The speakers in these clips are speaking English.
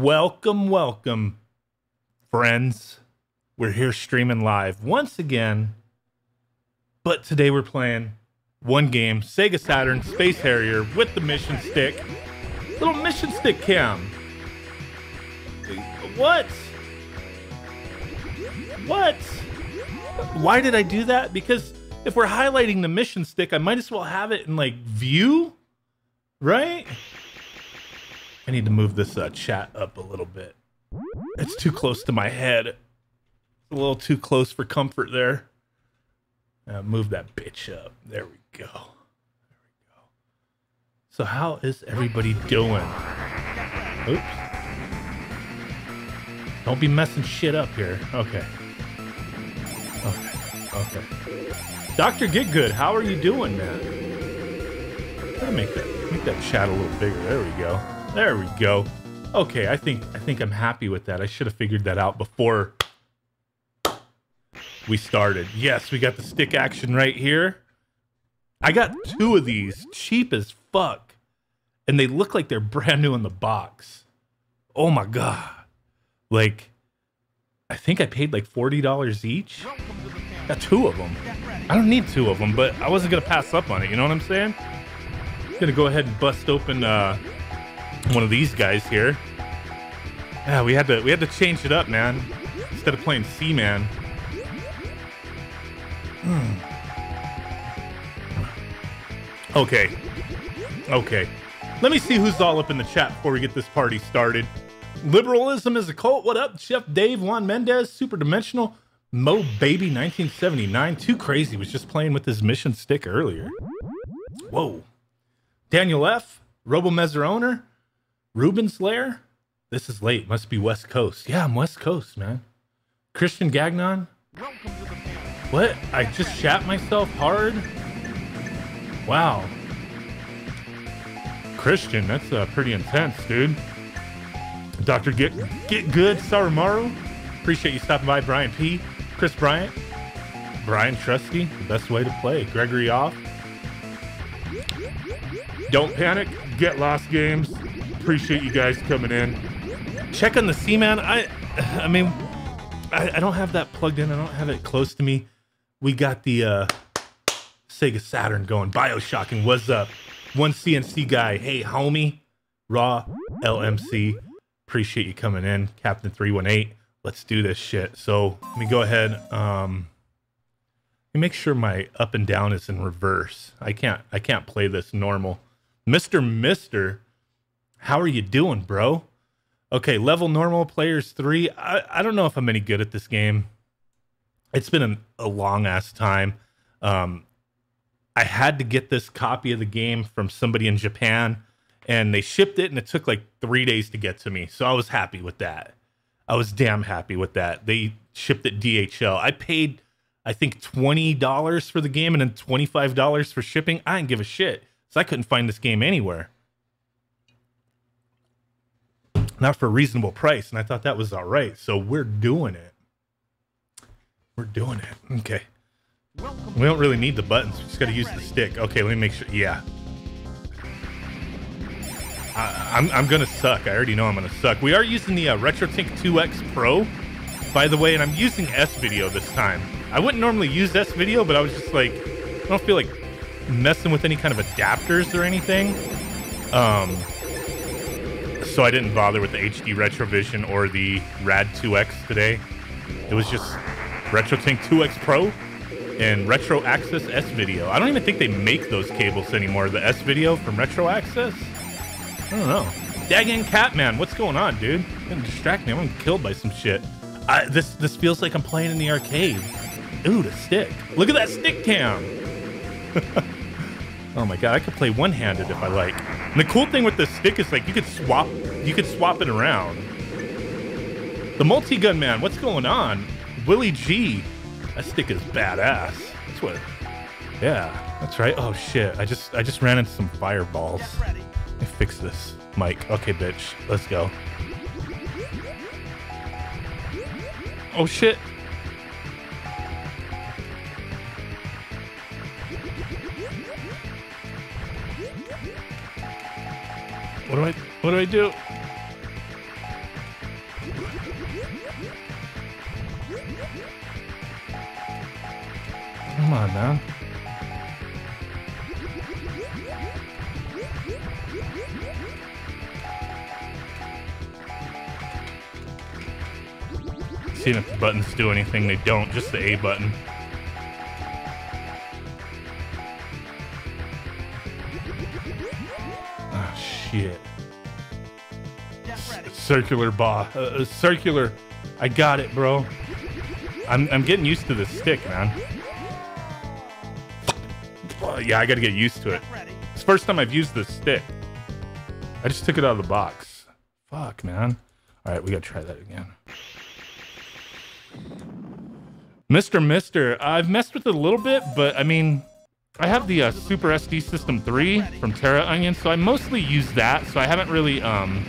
Welcome, welcome, friends. We're here streaming live once again. But today we're playing one game Sega Saturn Space Harrier with the mission stick. Little mission stick cam. What? What? Why did I do that? Because if we're highlighting the mission stick, I might as well have it in like view, right? I need to move this uh, chat up a little bit. It's too close to my head. It's a little too close for comfort there. Uh, move that bitch up. There we go. There we go. So how is everybody doing? Oops. Don't be messing shit up here. Okay. Okay. Okay. Doctor Get Good, how are you doing, man? Gotta make that make that chat a little bigger. There we go. There we go. Okay, I think I think I'm happy with that. I should have figured that out before we started. Yes, we got the stick action right here. I got two of these, cheap as fuck. And they look like they're brand new in the box. Oh my god. Like I think I paid like $40 each. Got two of them. I don't need two of them, but I wasn't gonna pass up on it. You know what I'm saying? I'm Gonna go ahead and bust open uh, one of these guys here. Yeah, we had to we had to change it up, man. Instead of playing Seaman. Hmm. Okay. Okay. Let me see who's all up in the chat before we get this party started. Liberalism is a cult. What up? Chef Dave, Juan Mendez, Super Dimensional, Mo Baby 1979. Too crazy. Was just playing with his mission stick earlier. Whoa. Daniel F. Robo owner. Ruben Slayer. This is late. Must be West Coast. Yeah, I'm West Coast, man. Christian Gagnon. What? I just shat myself hard? Wow. Christian, that's uh, pretty intense, dude. Dr. Get Get Good Saramaru. Appreciate you stopping by, Brian P. Chris Bryant. Brian Trusty, the best way to play. Gregory off. Don't panic. Get lost games. Appreciate you guys coming in. Check on the Seaman. I I mean I, I don't have that plugged in. I don't have it close to me. We got the uh Sega Saturn going. Bioshocking. What's up? One CNC guy. Hey homie. Raw LMC. Appreciate you coming in, Captain 318. Let's do this shit. So let me go ahead. Um, let me make sure my up and down is in reverse. I can't I can't play this normal. Mr. Mister, how are you doing, bro? Okay, level normal players three. I, I don't know if I'm any good at this game. It's been a, a long ass time. Um, I had to get this copy of the game from somebody in Japan and they shipped it and it took like three days to get to me. So I was happy with that. I was damn happy with that. They shipped it DHL. I paid, I think, $20 for the game and then $25 for shipping. I didn't give a shit. So I couldn't find this game anywhere. Not for a reasonable price. And I thought that was all right. So we're doing it. We're doing it. Okay. We don't really need the buttons. We just got to use the stick. Okay, let me make sure. Yeah, I, am I'm, I'm gonna suck. I already know I'm gonna suck. We are using the uh, RetroTink 2X Pro, by the way, and I'm using S Video this time. I wouldn't normally use S Video, but I was just like, I don't feel like messing with any kind of adapters or anything. Um, so I didn't bother with the HD Retrovision or the Rad 2X today. It was just RetroTink 2X Pro and Retro Access S Video. I don't even think they make those cables anymore. The S Video from Retro Access. I don't know. Dagging Catman, what's going on, dude? Gonna distract me. I'm gonna killed by some shit. I, this this feels like I'm playing in the arcade. Ooh, the stick. Look at that stick cam. oh my god, I could play one-handed if I like. And the cool thing with the stick is like you could swap you could swap it around. The multi-gun man, what's going on? Willie G. That stick is badass. That's what Yeah, that's right. Oh shit. I just I just ran into some fireballs. Me fix this Mike. Okay, bitch. Let's go. Oh, shit. What do I what do I do? Come on now. Seeing if the buttons do anything, they don't, just the A button. Ah, shit. Circular ba. Uh, uh, circular. I got it, bro. I'm, I'm getting used to this stick, man. Uh, yeah, I gotta get used to it. It's first time I've used this stick. I just took it out of the box. Fuck, man. All right, we gotta try that again. Mr. Mister, I've messed with it a little bit, but I mean, I have the uh, Super SD System 3 from Terra Onion, so I mostly use that. So I haven't really um,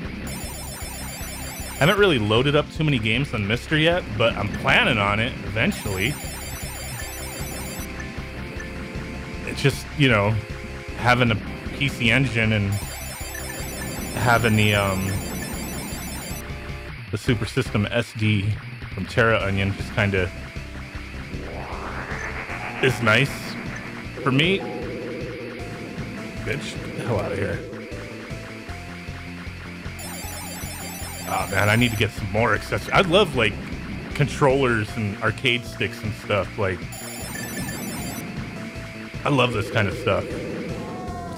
haven't really loaded up too many games on Mister yet, but I'm planning on it eventually. It's just you know having a PC engine and having the um, the Super System SD from Terra Onion just kind of is nice for me. Bitch, hell out of here. Oh man, I need to get some more accessories. I love like controllers and arcade sticks and stuff. Like, I love this kind of stuff.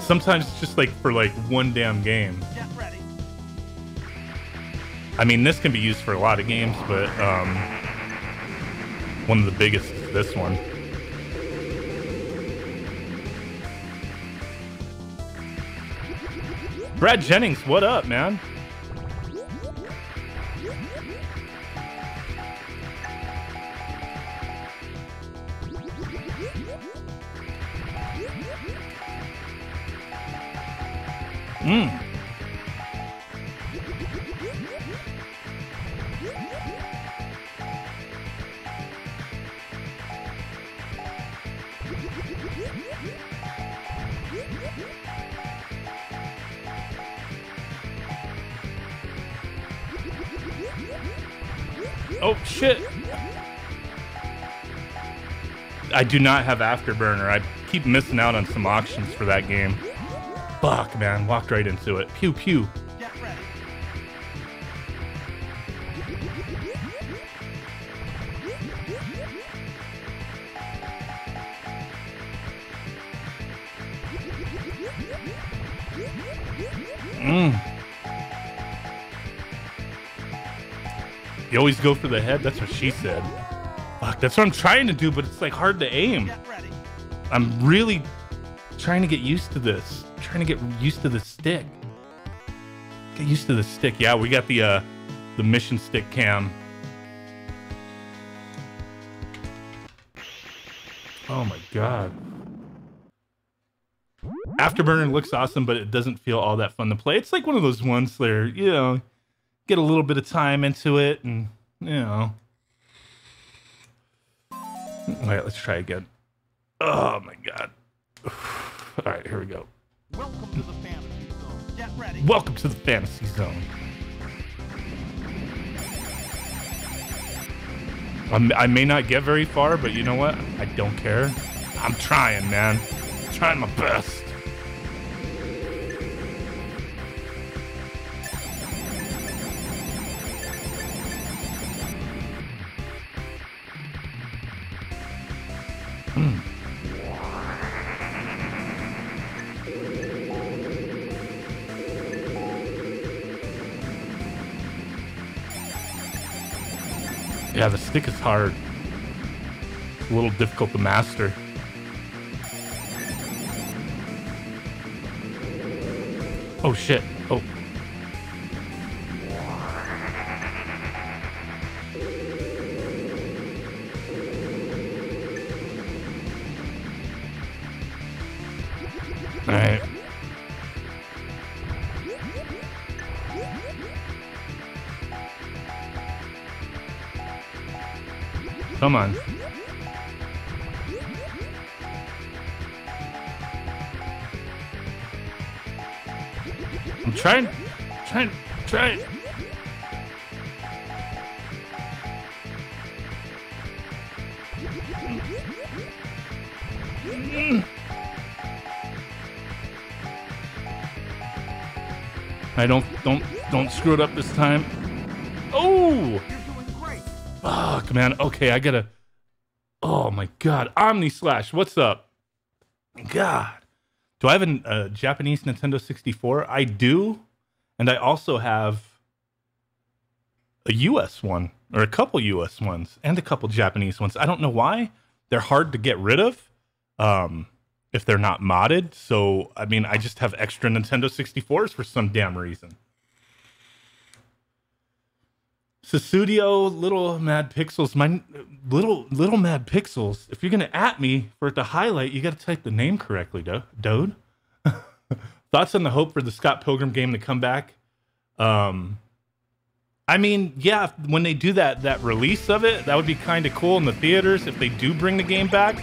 Sometimes it's just like for like one damn game. I mean, this can be used for a lot of games, but um, one of the biggest is this one. Brad Jennings, what up, man? Mmm. Oh, shit. I do not have Afterburner. I keep missing out on some auctions for that game. Fuck, man. Walked right into it. Pew, pew. Mm. You always go for the head? That's what she said. Fuck, that's what I'm trying to do, but it's like hard to aim. I'm really trying to get used to this. Trying to get used to the stick. Get used to the stick. Yeah, we got the uh the mission stick cam. Oh my god. Afterburner looks awesome, but it doesn't feel all that fun to play. It's like one of those ones where, you know, get a little bit of time into it and, you know. All right, let's try again. Oh my god. All right, here we go. Welcome to the fantasy zone. Get ready. Welcome to the fantasy zone. I'm, I may not get very far, but you know what? I don't care. I'm trying, man. I'm trying my best. Yeah, the stick is hard. A little difficult to master. Oh shit. Oh. Come on. I'm trying, trying, trying. I don't don't don't screw it up this time. Man. Okay, I gotta. Oh my god, Omni Slash, what's up? God, do I have a uh, Japanese Nintendo 64? I do, and I also have a US one or a couple US ones and a couple Japanese ones. I don't know why they're hard to get rid of. Um, if they're not modded. So, I mean, I just have extra Nintendo 64s for some damn reason. Susudio, little mad pixels, my little little mad pixels. If you're gonna at me for it to highlight, you got to type the name correctly, do- Dode. Thoughts on the hope for the Scott Pilgrim game to come back? Um, I mean, yeah, when they do that that release of it, that would be kind of cool in the theaters if they do bring the game back.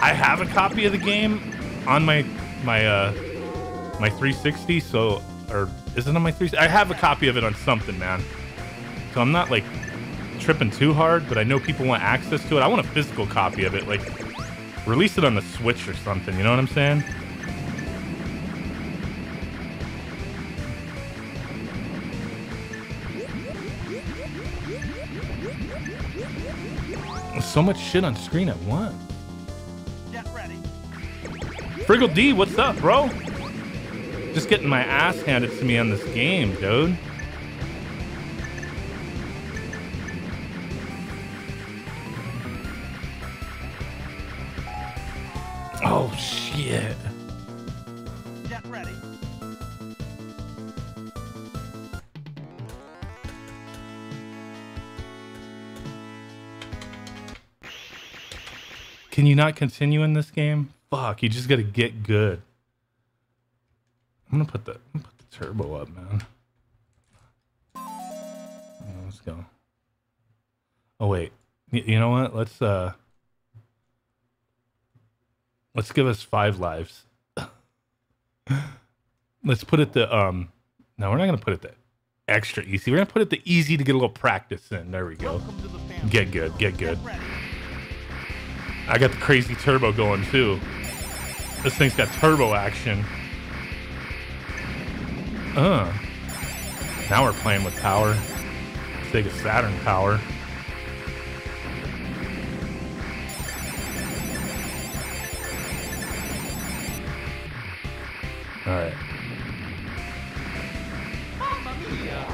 I have a copy of the game on my my uh my 360, so or is it on my 360? I have a copy of it on something, man. So I'm not like tripping too hard, but I know people want access to it. I want a physical copy of it, like release it on the Switch or something. You know what I'm saying? So much shit on screen at once. Get ready. Friggle D, what's up, bro? Just getting my ass handed to me on this game, dude. Oh shit. Get ready. Can you not continue in this game? Fuck, you just gotta get good. I'm gonna put the, I'm gonna put the turbo up, man. Let's go. Oh wait, you know what? Let's uh, let's give us five lives. let's put it the um. No, we're not gonna put it the extra easy. We're gonna put it the easy to get a little practice in. There we go. Get good, get good. Get. I got the crazy turbo going too. This thing's got turbo action. Uh. Now we're playing with power. Sega Saturn power. All right.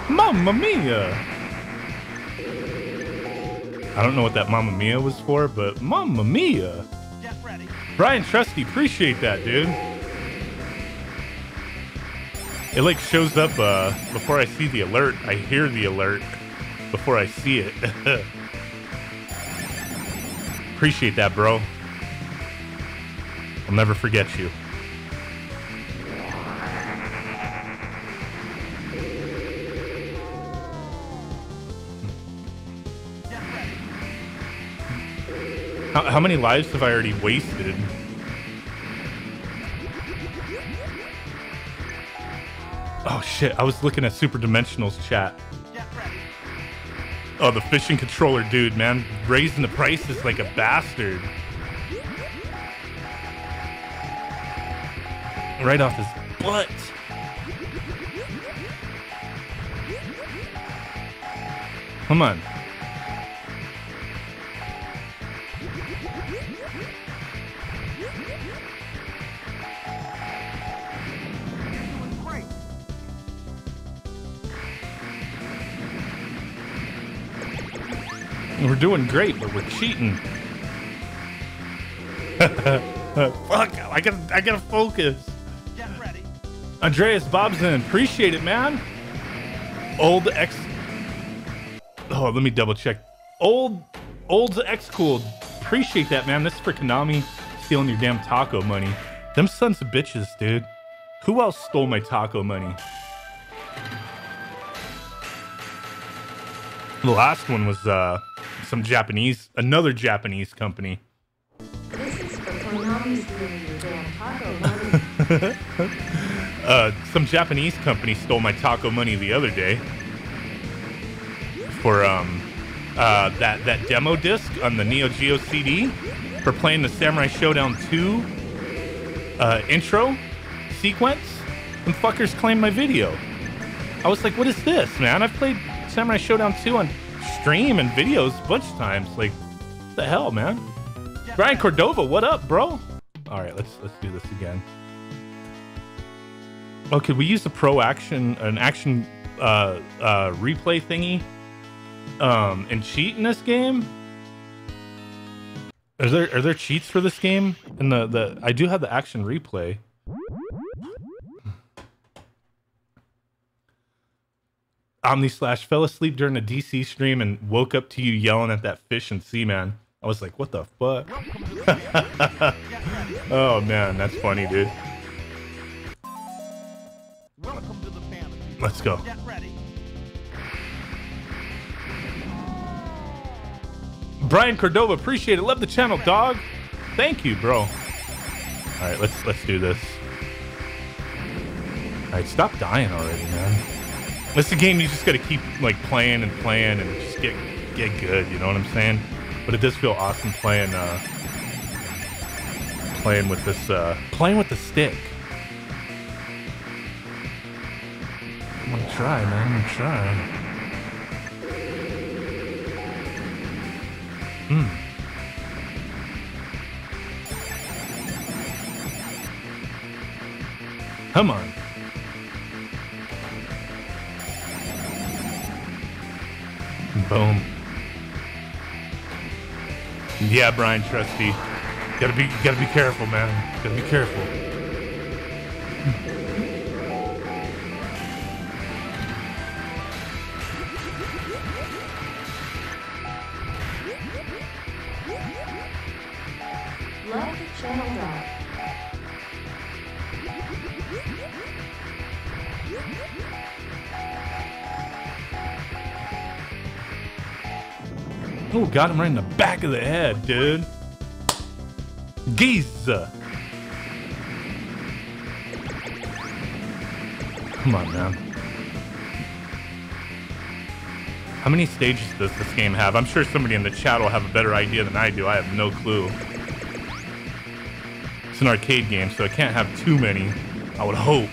Mamma mia! I don't know what that Mamma Mia was for, but Mamma Mia! Brian Trusty, appreciate that, dude. It like shows up uh, before I see the alert. I hear the alert before I see it. appreciate that, bro. I'll never forget you. How, how many lives have I already wasted? Oh shit, I was looking at Super Dimensionals chat. Oh, the fishing controller dude, man. Raising the prices like a bastard. Right off his butt. Come on. We're doing great, but we're cheating. Fuck, I gotta, I gotta focus. Get ready. Andreas Bobson, appreciate it, man. Old X. Oh, let me double check. Old, old X Cool, appreciate that, man. This is for Konami stealing your damn taco money. Them sons of bitches, dude. Who else stole my taco money? The last one was uh some Japanese, another Japanese company. Uh, some Japanese company stole my taco money the other day for um uh, that that demo disc on the Neo Geo CD for playing the Samurai Shodown 2 uh, intro sequence. Them fuckers claimed my video. I was like, what is this, man? I've played Samurai Shodown 2 on stream and videos a bunch of times. Like, the hell, man? Brian Cordova, what up, bro? All right, let's let's do this again. Oh, could we use the pro action an action uh, uh, replay thingy um, and cheat in this game? Are there are there cheats for this game? And the the I do have the action replay. Omni slash fell asleep during a DC stream and woke up to you yelling at that fish and Seaman. I was like, what the fuck? Welcome to the family. Get ready. Oh man, that's funny, dude. Welcome to the family. Let's go. Brian Cordova, appreciate it. Love the channel, dog. Thank you, bro. All right, let's let's do this. All right, stop dying already, man. Is a game you just got to keep like playing and playing and just get get good. You know what I'm saying? But it does feel awesome playing uh playing with this uh playing with the stick. I'm gonna try, man. I'm gonna try. Hmm. Come on. Boom. Yeah, Brian Trusty. Gotta be gotta be careful, man. Gotta be careful. Got him right in the back of the head, dude. Giza. Come on, man. How many stages does this game have? I'm sure somebody in the chat will have a better idea than I do. I have no clue. It's an arcade game, so it can't have too many. I would hope.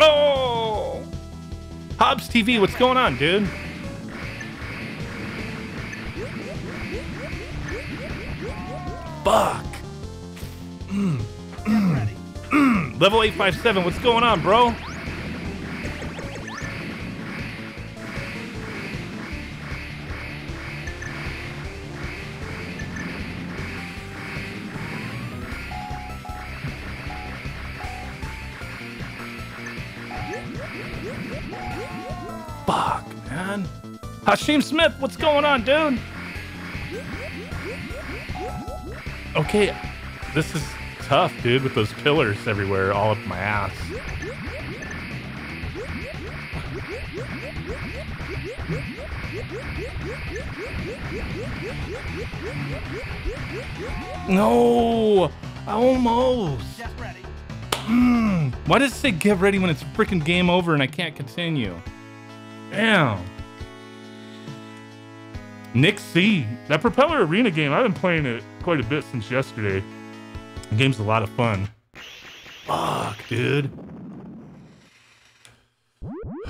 Oh! Hobbs TV, what's going on, dude? Fuck. Get ready. Level 857, what's going on, bro? Fuck, man. Hashim Smith, what's going on, dude? Okay, this is tough, dude, with those pillars everywhere, all up my ass. No, almost. Ready. Why does it say get ready when it's freaking game over and I can't continue? Damn. Nick C. That Propeller Arena game, I've been playing it quite a bit since yesterday. The game's a lot of fun. Fuck, dude.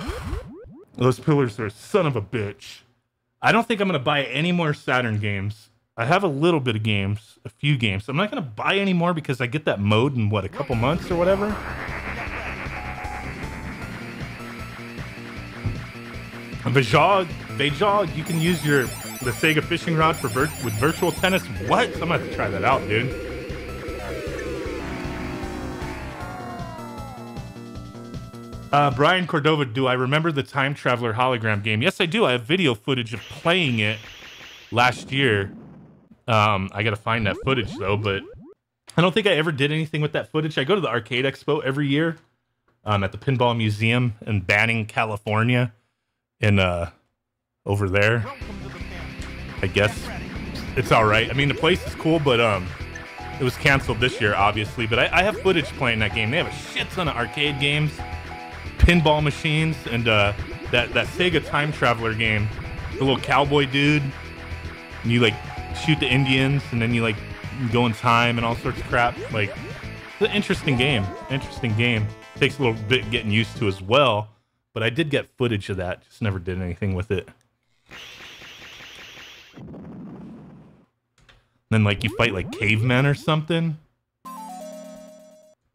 Those pillars are a son of a bitch. I don't think I'm gonna buy any more Saturn games. I have a little bit of games, a few games. I'm not gonna buy any more because I get that mode in what a couple months or whatever. Vajog, Vajog, you can use your the Sega fishing rod for vir- with virtual tennis. What? I'm gonna have to try that out, dude. Uh, Brian Cordova, do I remember the Time Traveler hologram game? Yes, I do. I have video footage of playing it last year. Um, I gotta find that footage though, but I don't think I ever did anything with that footage. I go to the Arcade Expo every year um, at the Pinball Museum in Banning, California, and uh, over there. Welcome. I guess it's all right. I mean, the place is cool, but um, it was canceled this year, obviously. But I, I have footage playing that game. They have a shit ton of arcade games, pinball machines, and uh, that that Sega Time Traveler game. The little cowboy dude. And you like shoot the Indians, and then you like go in time and all sorts of crap. Like, it's an interesting game. Interesting game. takes a little bit getting used to as well. But I did get footage of that. Just never did anything with it. Then like you fight like cavemen or something.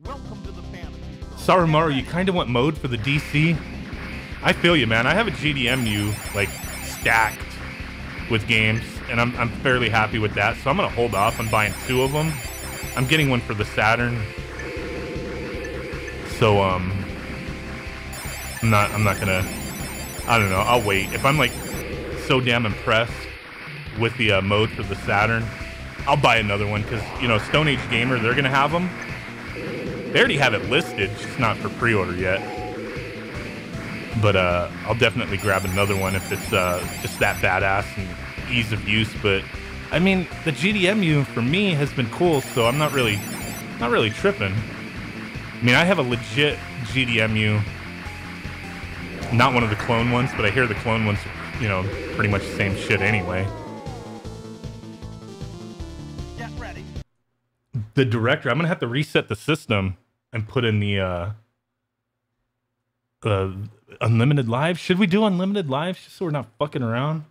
Welcome to the. Sarumaru, you kind of want mode for the DC. I feel you, man. I have a GDEMU like stacked with games, and I'm I'm fairly happy with that. So I'm gonna hold off on buying two of them. I'm getting one for the Saturn. So um, I'm not I'm not gonna. I don't know. I'll wait. If I'm like so damn impressed with the uh, mode for the Saturn, I'll buy another one because you know Stone Age Gamer they're gonna have them. They already have it listed, just not for pre-order yet. But uh, I'll definitely grab another one if it's uh, just that badass and ease of use. But I mean, the GDEMU for me has been cool, so I'm not really, not really tripping. I mean, I have a legit GDEMU, not one of the clone ones, but I hear the clone ones, you know, pretty much the same shit anyway. The director. I'm gonna have to reset the system and put in the uh, uh, unlimited live. Should we do unlimited live just so we're not fucking around?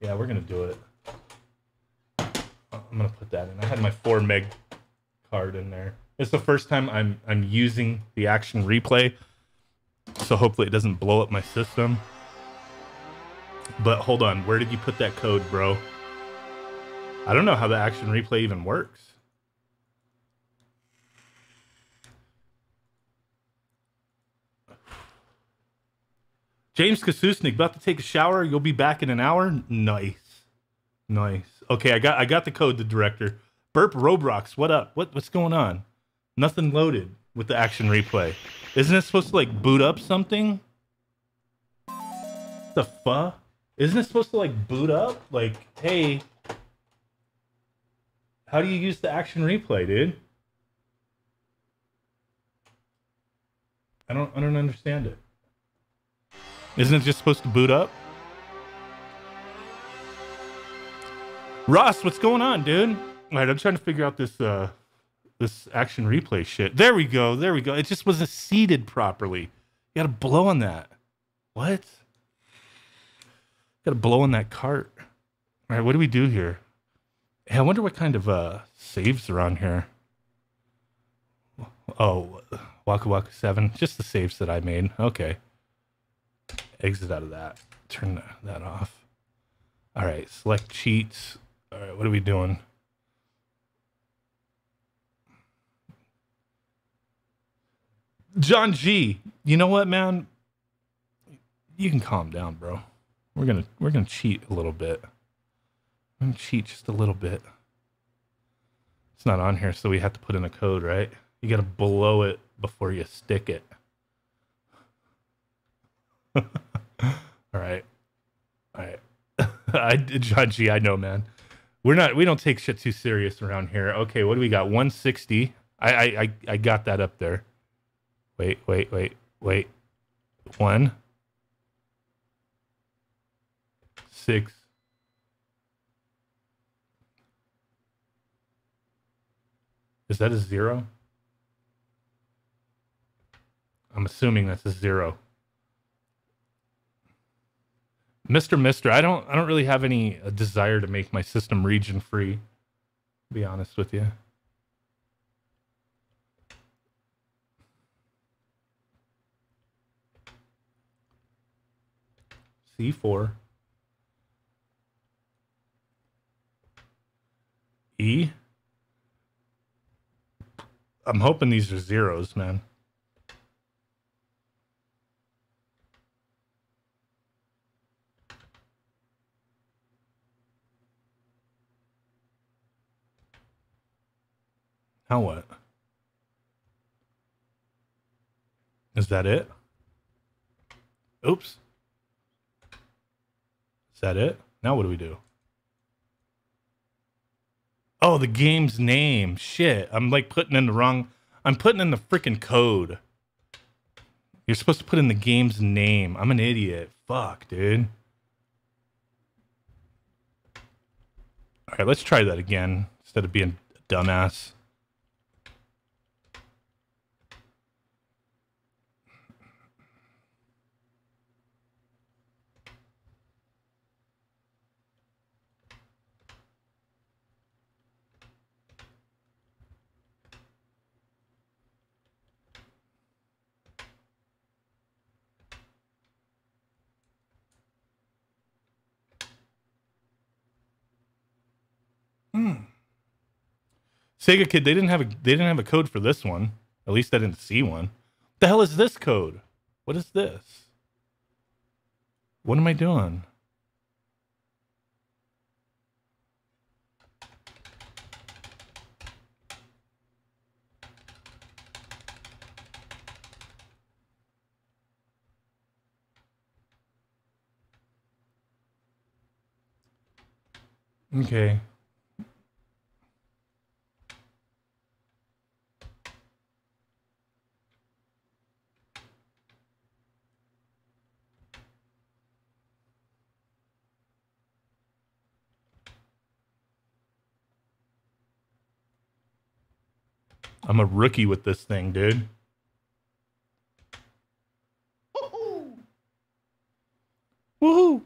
Yeah, we're gonna do it. I'm gonna put that in. I had my four meg card in there. It's the first time I'm I'm using the action replay, so hopefully it doesn't blow up my system. But hold on, where did you put that code, bro? I don't know how the action replay even works. James Kasusnik about to take a shower. You'll be back in an hour. Nice, nice. Okay, I got I got the code. The director, Burp Robrox. What up? What what's going on? Nothing loaded with the action replay. Isn't it supposed to like boot up something? The fuck? Isn't it supposed to like boot up? Like, hey, how do you use the action replay, dude? I don't I don't understand it. Isn't it just supposed to boot up? Ross, what's going on, dude? All right, I'm trying to figure out this uh this action replay shit. There we go. There we go. It just wasn't seated properly. You got to blow on that. What? Got to blow on that cart. All right, what do we do here? Hey, I wonder what kind of uh saves are on here. Oh, Waka Waka 7. Just the saves that I made. Okay. Exit out of that. Turn that, off. All right. Select cheats. All right. What are we doing? John G. You know what, man? You can calm down, bro. We're gonna we're gonna cheat a little bit. I'm gonna cheat just a little bit. It's not on here, so we have to put in a code, right? You gotta blow it before you stick it. All right. All right. I John G, I know, man. We're not we don't take shit too serious around here. Okay, what do we got? 160. I I I, I got that up there. Wait, wait, wait, wait. One. Six. Is that a zero? I'm assuming that's a zero. Mr. Mister, I don't I don't really have any uh, desire to make my system region free. To be honest with you. C4 E I'm hoping these are zeros, man. Now what? Is that it? Oops. Is that it? Now what do we do? Oh, the game's name. Shit. I'm like putting in the wrong. I'm putting in the freaking code. You're supposed to put in the game's name. I'm an idiot. Fuck, dude. All right, let's try that again instead of being a dumbass. Sega Kid, they didn't have a they didn't have a code for this one. At least I didn't see one. What The hell is this code? What is this? What am I doing? Okay. I'm a rookie with this thing, dude. Woohoo! Woohoo!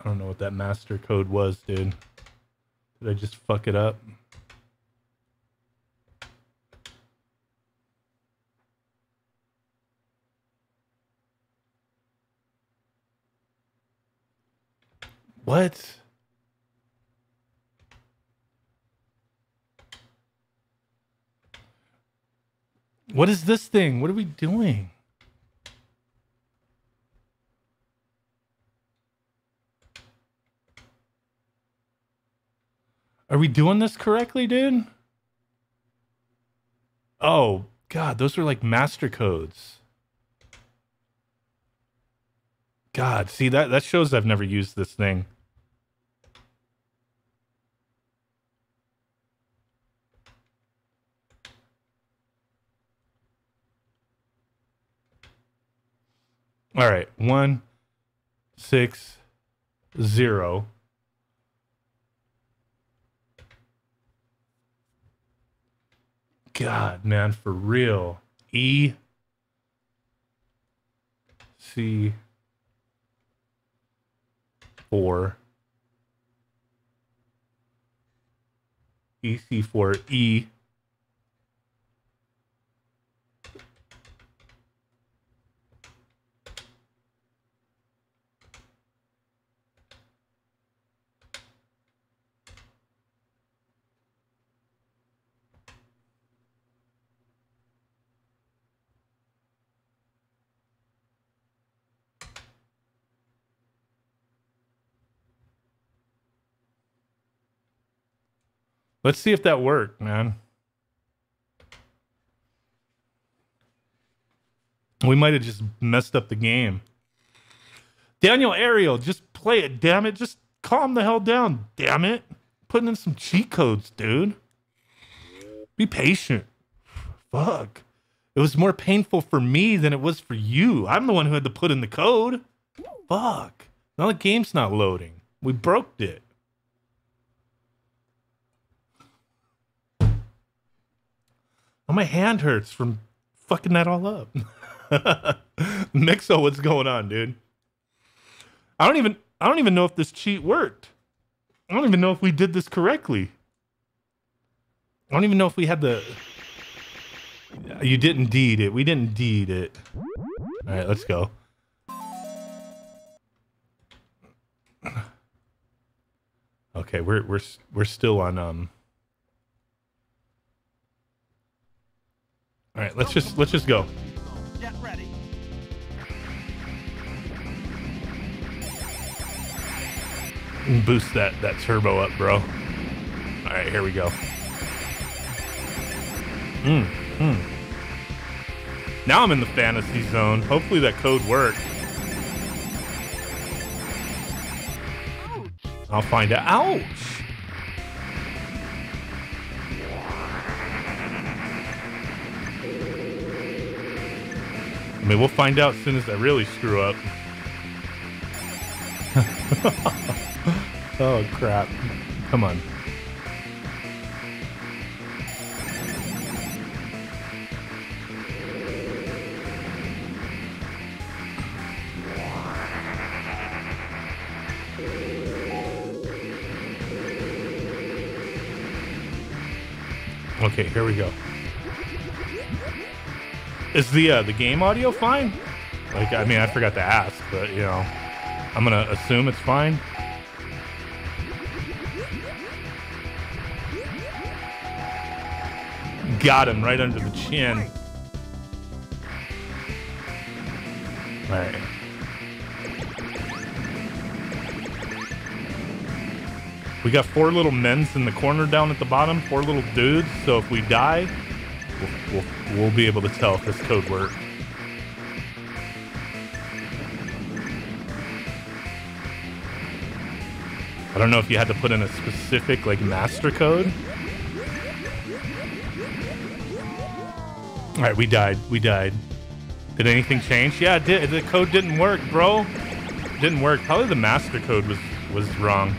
I don't know what that master code was, dude. Did I just fuck it up? What? What is this thing? What are we doing? Are we doing this correctly, dude? Oh, God, those are like master codes. God, see that that shows I've never used this thing. All right, one, six, zero. God, man, for real. E C four EC four E Let's see if that worked, man. We might have just messed up the game. Daniel Ariel, just play it, damn it. Just calm the hell down, damn it. Putting in some cheat codes, dude. Be patient. Fuck. It was more painful for me than it was for you. I'm the one who had to put in the code. Fuck. Now the game's not loading. We broke it. Oh, my hand hurts from fucking that all up. Mixo, what's going on, dude? I don't even I don't even know if this cheat worked. I don't even know if we did this correctly. I don't even know if we had the You didn't deed it. We didn't deed it. All right, let's go. Okay, we're we're we're still on um All right, let's just let's just go. Get ready. Boost that that turbo up, bro. All right, here we go. Mm, mm. Now I'm in the fantasy zone. Hopefully that code worked. I'll find out. Ouch! Mean, we'll find out as soon as I really screw up. oh, crap. Come on. Okay, here we go. Is the uh, the game audio fine? Like, I mean, I forgot to ask, but you know, I'm gonna assume it's fine. Got him right under the chin. All right. We got four little men's in the corner down at the bottom, four little dudes. So if we die, we'll, we'll, be able to tell if this code worked. I don't know if you had to put in a specific like master code. All right, we died. We died. Did anything change? Yeah, it did. The code didn't work, bro. Didn't work. Probably the master code was was wrong.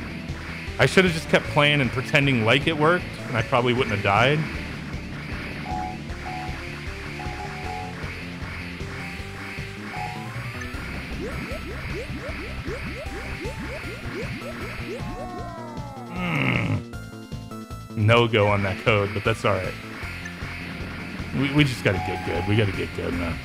I should have just kept playing and pretending like it worked, and I probably wouldn't have died. No go on that code, but that's all right. We, we just gotta get good. We gotta get good, man.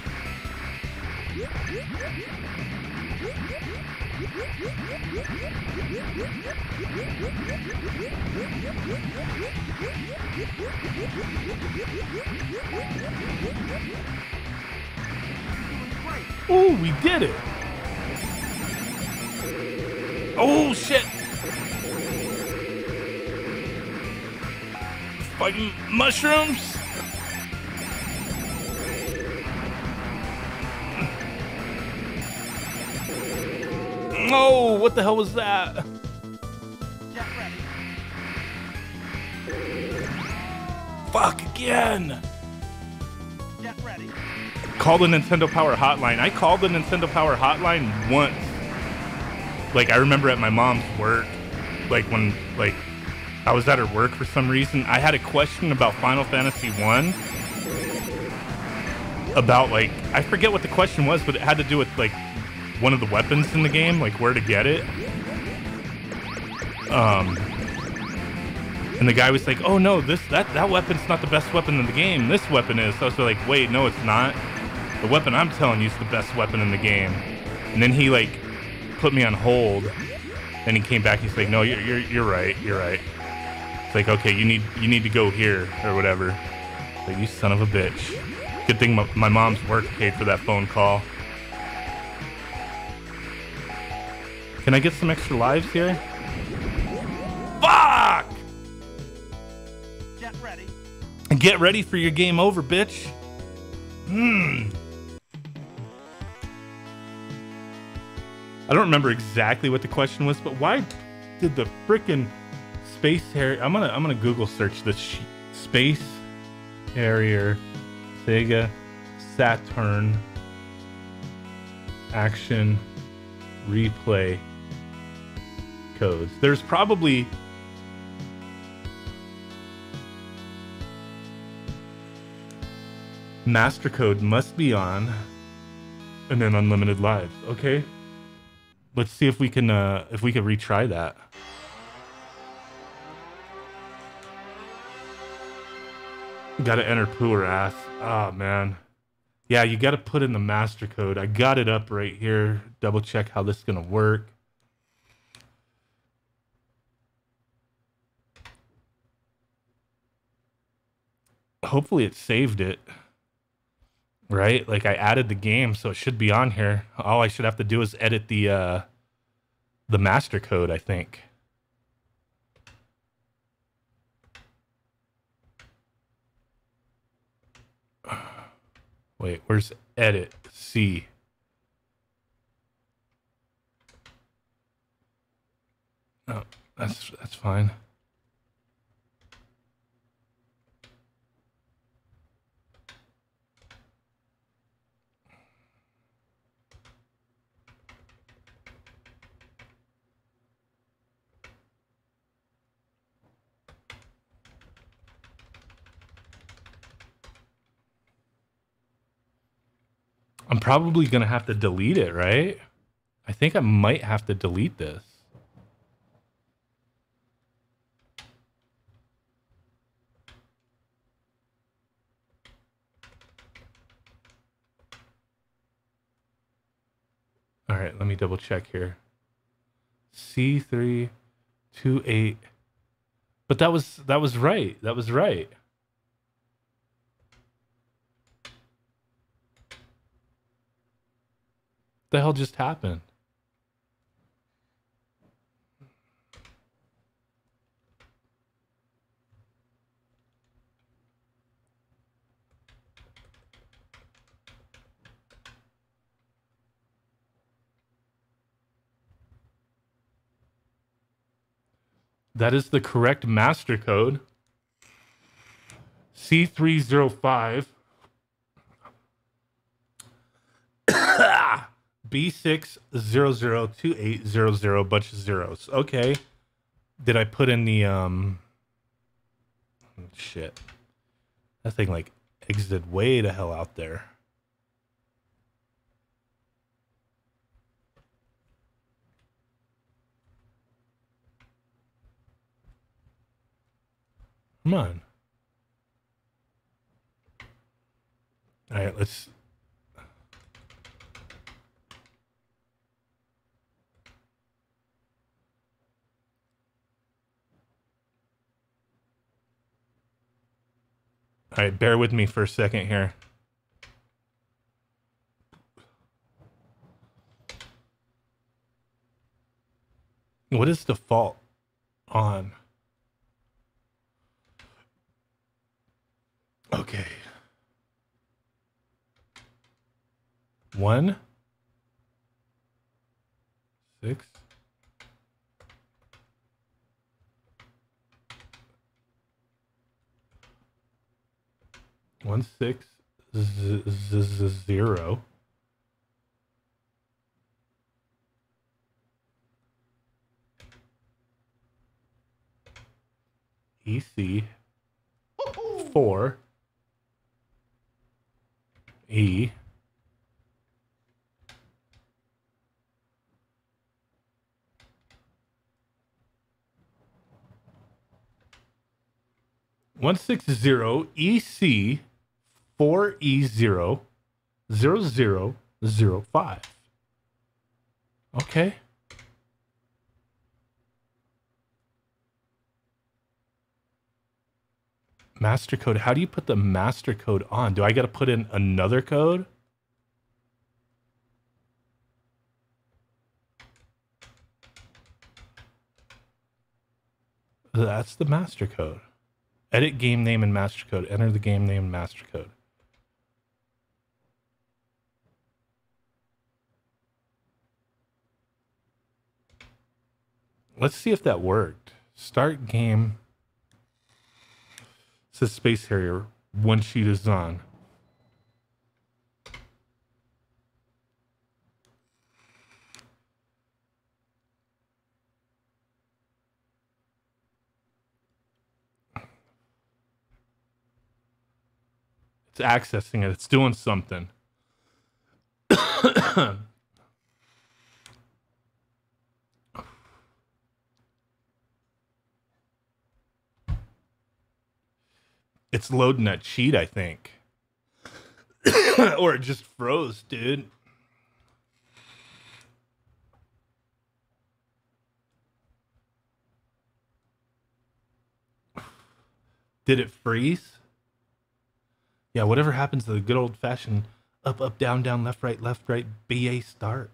Oh, we did it! Oh shit! Fucking mushrooms! Oh, what the hell was that? Fuck again! Call the Nintendo Power Hotline. I called the Nintendo Power Hotline once. Like I remember at my mom's work, like when like I was at her work for some reason. I had a question about Final Fantasy One. About like I forget what the question was, but it had to do with like one of the weapons in the game, like where to get it. Um, and the guy was like, "Oh no, this that that weapon's not the best weapon in the game. This weapon is." So I was like, "Wait, no, it's not. The weapon I'm telling you is the best weapon in the game." And then he like put me on hold. Then he came back. He's like, "No, you're you're, you're right. You're right." It's like, "Okay, you need you need to go here or whatever." Like, you son of a bitch. Good thing my, my mom's work paid for that phone call. Can I get some extra lives here? Fuck! Get ready. Get ready for your game over, bitch. Hmm. I don't remember exactly what the question was, but why did the frickin' space harrier? I'm gonna I'm gonna Google search sh- space harrier Sega Saturn action replay codes. There's probably master code must be on and then unlimited lives okay let's see if we can uh if we can retry that gotta enter ass oh man yeah you gotta put in the master code i got it up right here double check how this is gonna work hopefully it saved it right? Like I added the game, so it should be on here. All I should have to do is edit the uh the master code, I think. Wait, where's edit? C. Oh, that's that's fine. I'm probably gonna have to delete it, right? I think I might have to delete this. All right, let me double check here. C three two eight. But that was that was right. That was right. The hell just happened? That is the correct master code. C305 B6002800 bunch of zeros. Okay. Did I put in the um shit. That thing like exited way the hell out there. Come on. All right, let's. All right, bear with me for a second here. What is default on? Okay. One. Six. One six z- z- zero. EC four E one six zero EC four E zero zero zero zero five. Okay. Master code. How do you put the master code on? Do I got to put in another code? That's the master code. Edit game name and master code. Enter the game name and master code. Let's see if that worked. Start game. It says Space Harrier. One sheet is on. It's accessing it. It's doing something. it's loading that cheat, I think. or it just froze, dude. Did it freeze? Yeah, whatever happens to the good old fashioned up, up, down, down, left, right, left, right, BA start.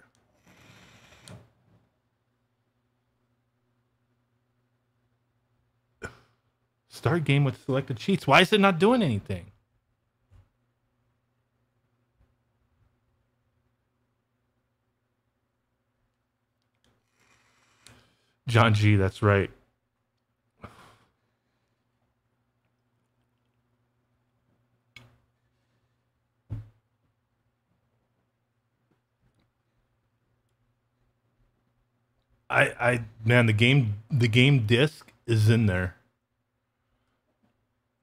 Start game with selected cheats. Why is it not doing anything? John G, that's right. I I man, the game the game disc is in there.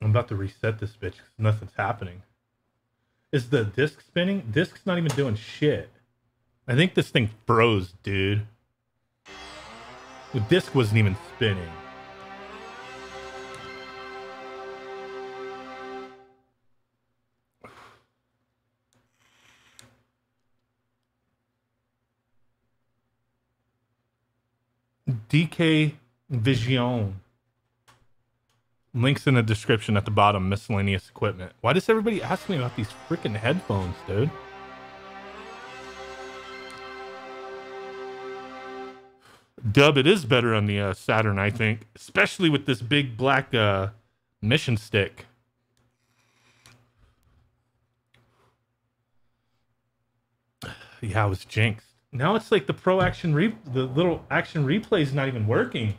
I'm about to reset this bitch because nothing's happening. Is the disc spinning? Disc's not even doing shit. I think this thing froze, dude. The disc wasn't even spinning. DK Vision. Links in the description at the bottom. Miscellaneous equipment. Why does everybody ask me about these freaking headphones, dude? Dub, it is better on the uh, Saturn, I think, especially with this big black uh, mission stick. Yeah, I was jinxed. Now it's like the pro action re the little action replay is not even working.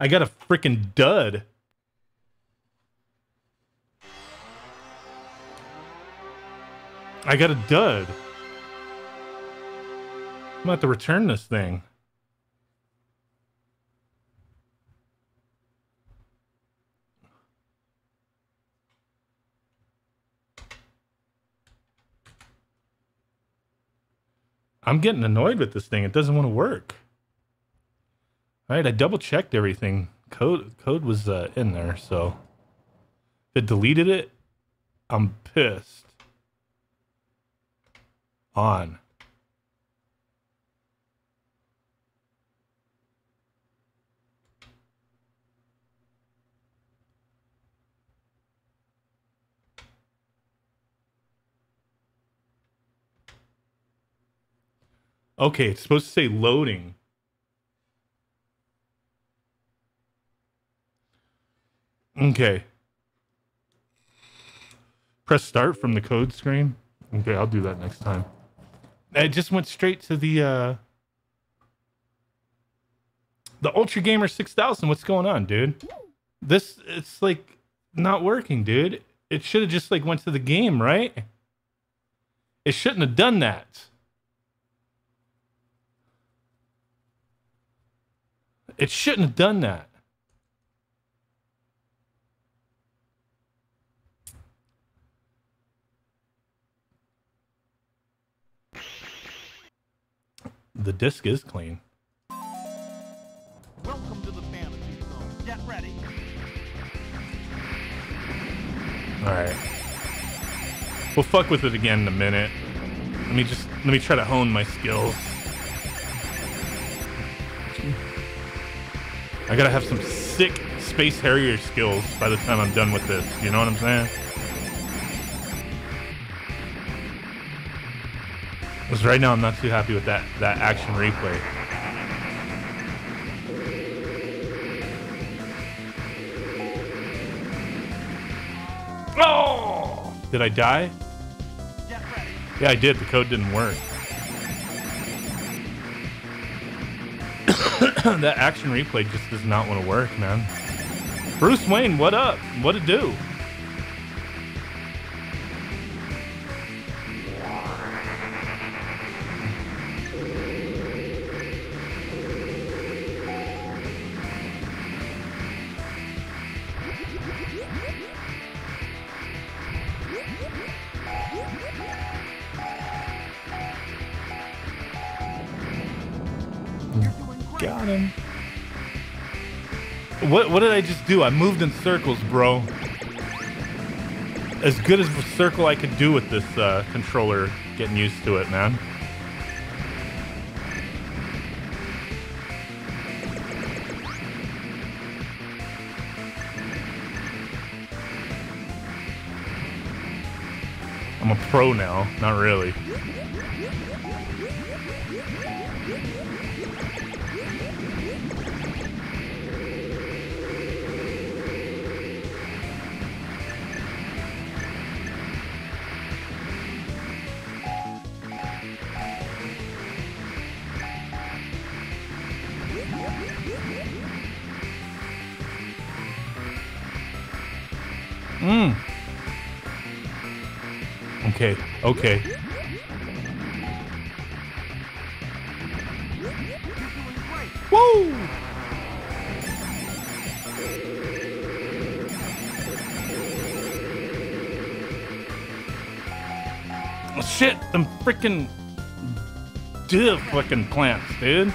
I got a freaking dud. I got a dud. I'm gonna to return this thing. I'm getting annoyed with this thing. It doesn't want to work. All right, I double checked everything. Code code was uh, in there, so if it deleted it, I'm pissed. On. Okay, it's supposed to say loading. Okay. Press start from the code screen. Okay, I'll do that next time. It just went straight to the uh the Ultra Gamer 6000. What's going on, dude? This it's like not working, dude. It should have just like went to the game, right? It shouldn't have done that. It shouldn't have done that. The disc is clean. Welcome to the fantasy zone. Get ready. All right. We'll fuck with it again in a minute. Let me just let me try to hone my skills. I gotta have some sick Space Harrier skills by the time I'm done with this. You know what I'm saying? Because right now I'm not too happy with that that action replay. Oh! Did I die? Yeah, I did. The code didn't work. that action replay just does not want to work, man. Bruce Wayne, what up? What to do? What did I just do? I moved in circles, bro. As good as a circle I could do with this uh, controller, getting used to it, man. I'm a pro now, not really. Mm. Okay, okay. Woo! Oh, shit, them freaking div fucking plants, dude.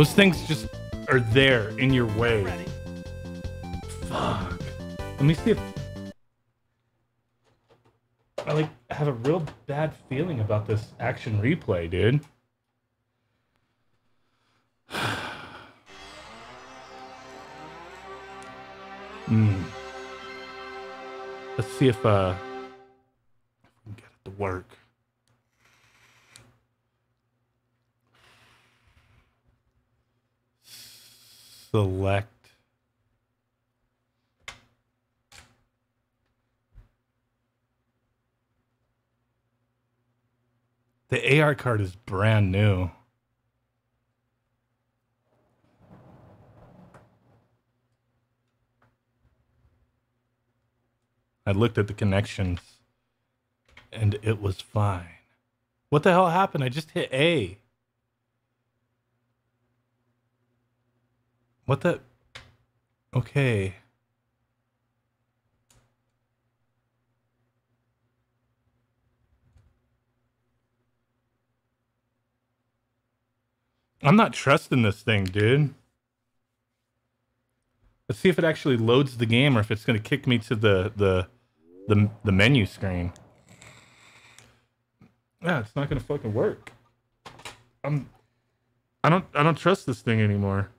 Those things just are there in your way. Fuck. Let me see if I like have a real bad feeling about this action replay, dude. Hmm. Let's see if uh if we can get it to work. Select The AR card is brand new. I looked at the connections and it was fine. What the hell happened? I just hit A. What the? Okay. I'm not trusting this thing, dude. Let's see if it actually loads the game or if it's going to kick me to the the the the menu screen. Yeah, it's not going to fucking work. I'm I don't I don't trust this thing anymore.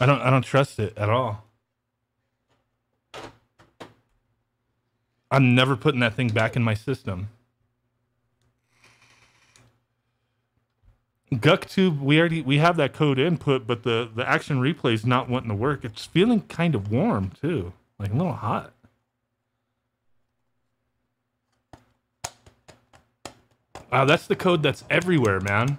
I don't I don't trust it at all. I'm never putting that thing back in my system. GuckTube, we already we have that code input, but the the action replay is not wanting to work. It's feeling kind of warm too, like a little hot. Wow, that's the code that's everywhere, man.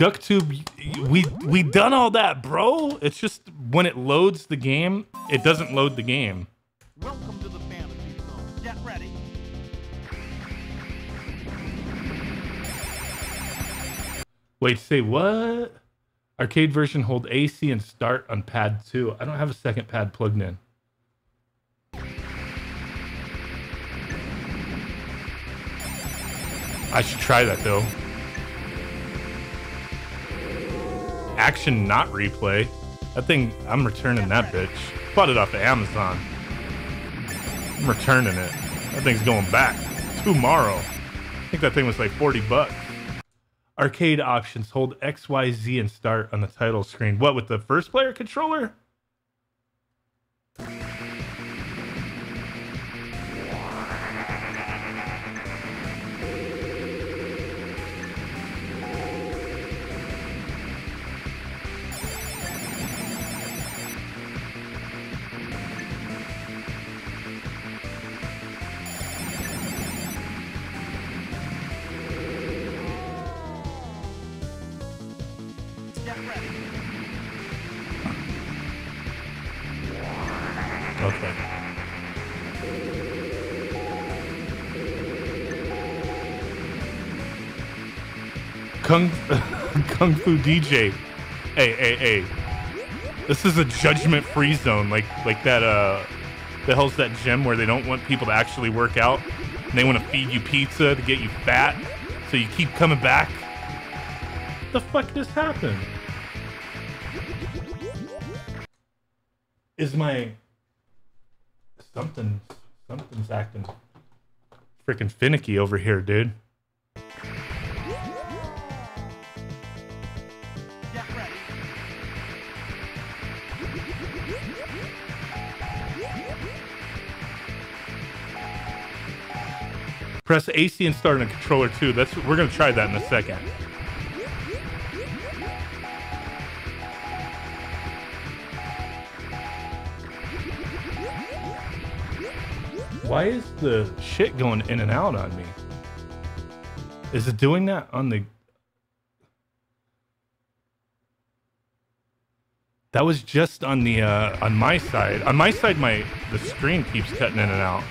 GuckTube, we we done all that, bro. It's just when it loads the game, it doesn't load the game. Welcome to the fantasy zone. Get ready. Wait, say what? Arcade version hold AC and start on pad 2. I don't have a second pad plugged in. I should try that though. Action not replay. That thing, I'm returning that bitch. Bought it off of Amazon. I'm returning it. That thing's going back tomorrow. I think that thing was like 40 bucks. Arcade options hold X, Y, Z and start on the title screen. What with the first player controller? Kung Kung Fu DJ. Hey, hey, hey. This is a judgment free zone, like like that uh the hell's that gym where they don't want people to actually work out and they want to feed you pizza to get you fat so you keep coming back. The fuck just happened? Is my something something's acting freaking finicky over here, dude. Press AC and start on a controller too. That's we're gonna try that in a second. Why is the shit going in and out on me? Is it doing that on the That was just on the uh on my side. On my side my the screen keeps cutting in and out.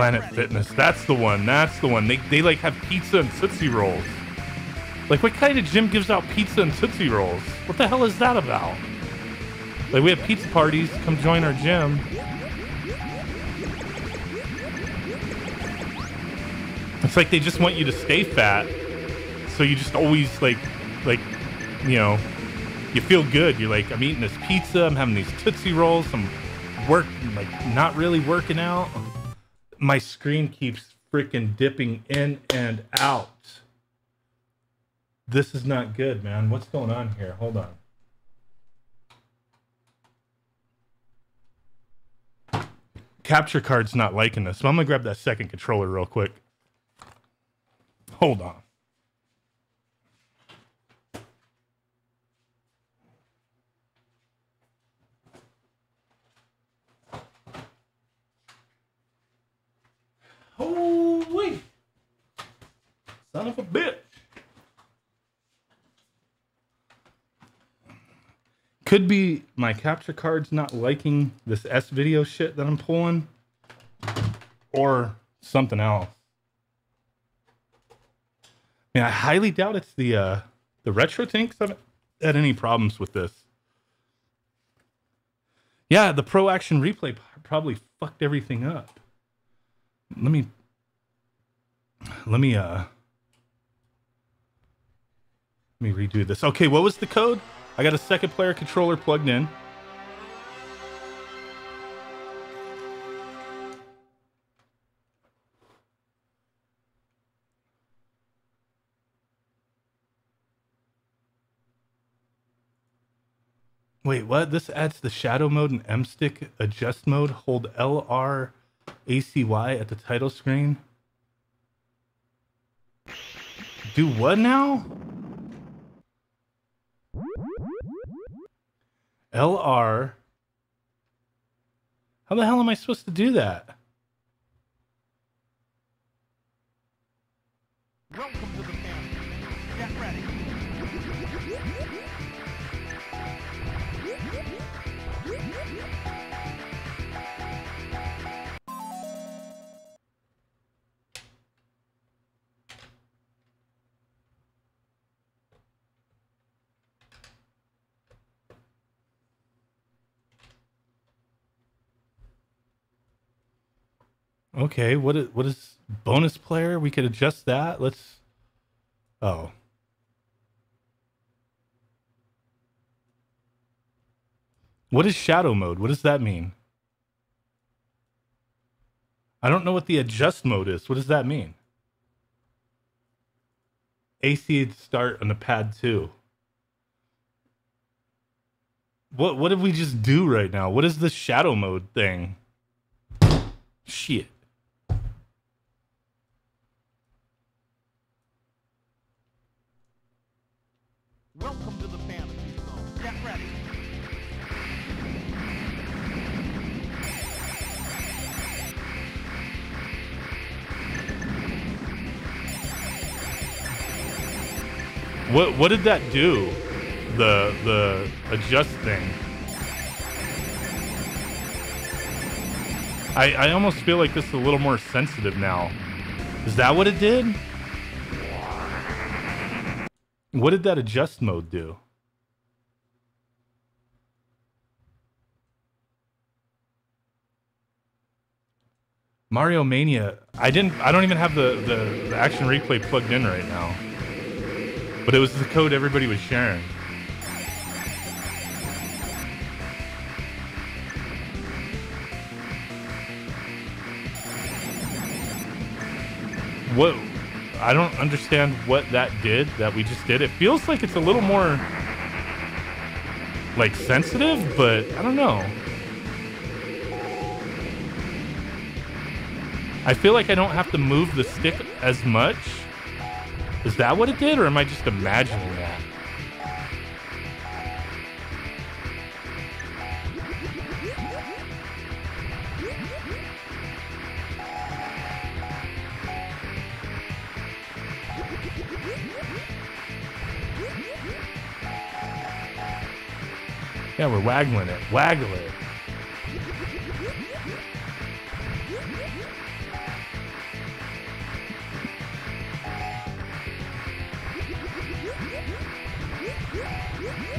Planet Fitness. That's the one. That's the one. They, they like have pizza and Tootsie Rolls. Like, what kind of gym gives out pizza and Tootsie Rolls? What the hell is that about? Like, we have pizza parties. Come join our gym. It's like they just want you to stay fat. So you just always, like, like, you know, you feel good. You're like, I'm eating this pizza. I'm having these Tootsie Rolls. I'm work, like, not really working out my screen keeps freaking dipping in and out. This is not good, man. What's going on here? Hold on. Capture card's not liking this, so I'm gonna grab that second controller real quick. Hold on. Holy son of a bitch. Could be my capture card's not liking this S video shit that I'm pulling, or something else. I mean, I highly doubt it's the uh, the RetroTINKs. I haven't had any problems with this. Yeah, the Pro Action Replay probably fucked everything up let me let me uh let me redo this okay what was the code i got a second player controller plugged in Wait, what? This adds the shadow mode and M stick adjust mode. Hold LR ACY at the title screen. Do what now? LR. How the hell am I supposed to do that? Okay, what is what is bonus player? We could adjust that. Let's Oh. What is shadow mode? What does that mean? I don't know what the adjust mode is. What does that mean? AC start on the pad 2. What what did we just do right now? What is the shadow mode thing? Shit. What what did that do? The the adjust thing. I I almost feel like this is a little more sensitive now. Is that what it did? What did that adjust mode do? Mario Mania. I didn't. I don't even have the, the, the action replay plugged in right now. But it was the code everybody was sharing. What? I don't understand what that did. That we just did. It feels like it's a little more like sensitive, but I don't know. I feel like I don't have to move the stick as much. Is that what it did, or am I just imagining that? Yeah, we're waggling it. Waggle it.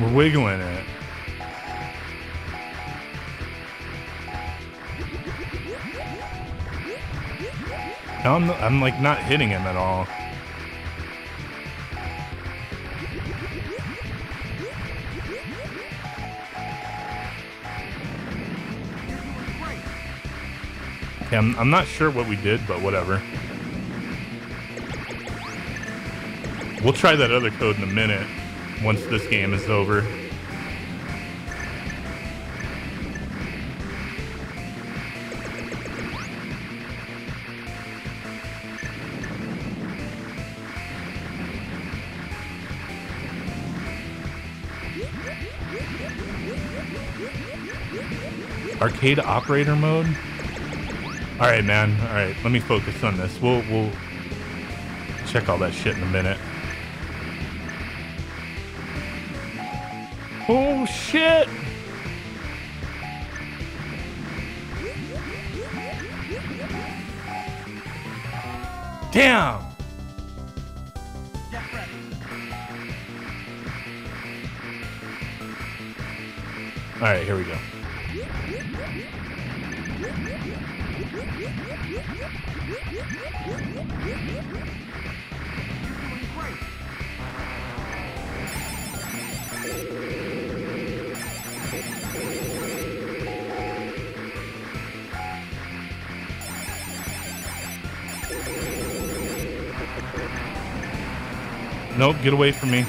We're wiggling it. No, I'm, I'm like not hitting him at all. Okay, I'm, I'm not sure what we did, but whatever. We'll try that other code in a minute once this game is over. Arcade operator mode? All right, man. All right, let me focus on this. We'll we'll check all that shit in a minute. Oh shit! Damn! All right, here we go. Nope, get away from me.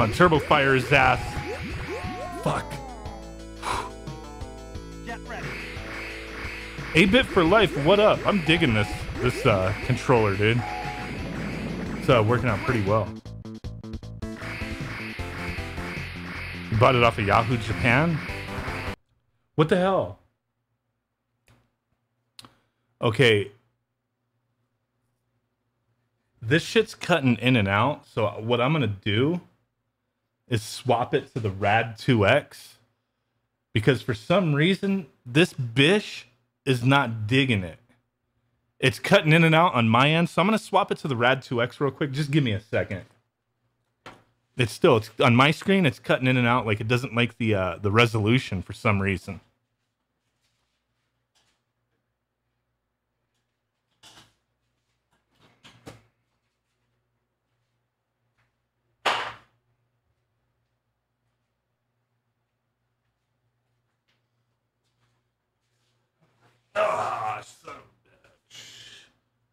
On, turbo fire his ass. Fuck. Ready. 8-bit for life, what up? I'm digging this this uh, controller, dude. It's uh, working out pretty well. Bought it off of Yahoo Japan? What the hell? Okay. This shit's cutting in and out, so what I'm gonna do is swap it to the Rad 2X because for some reason this bish is not digging it. It's cutting in and out on my end, so I'm gonna swap it to the Rad 2X real quick. Just give me a second. It's still it's on my screen. It's cutting in and out like it doesn't like the uh, the resolution for some reason.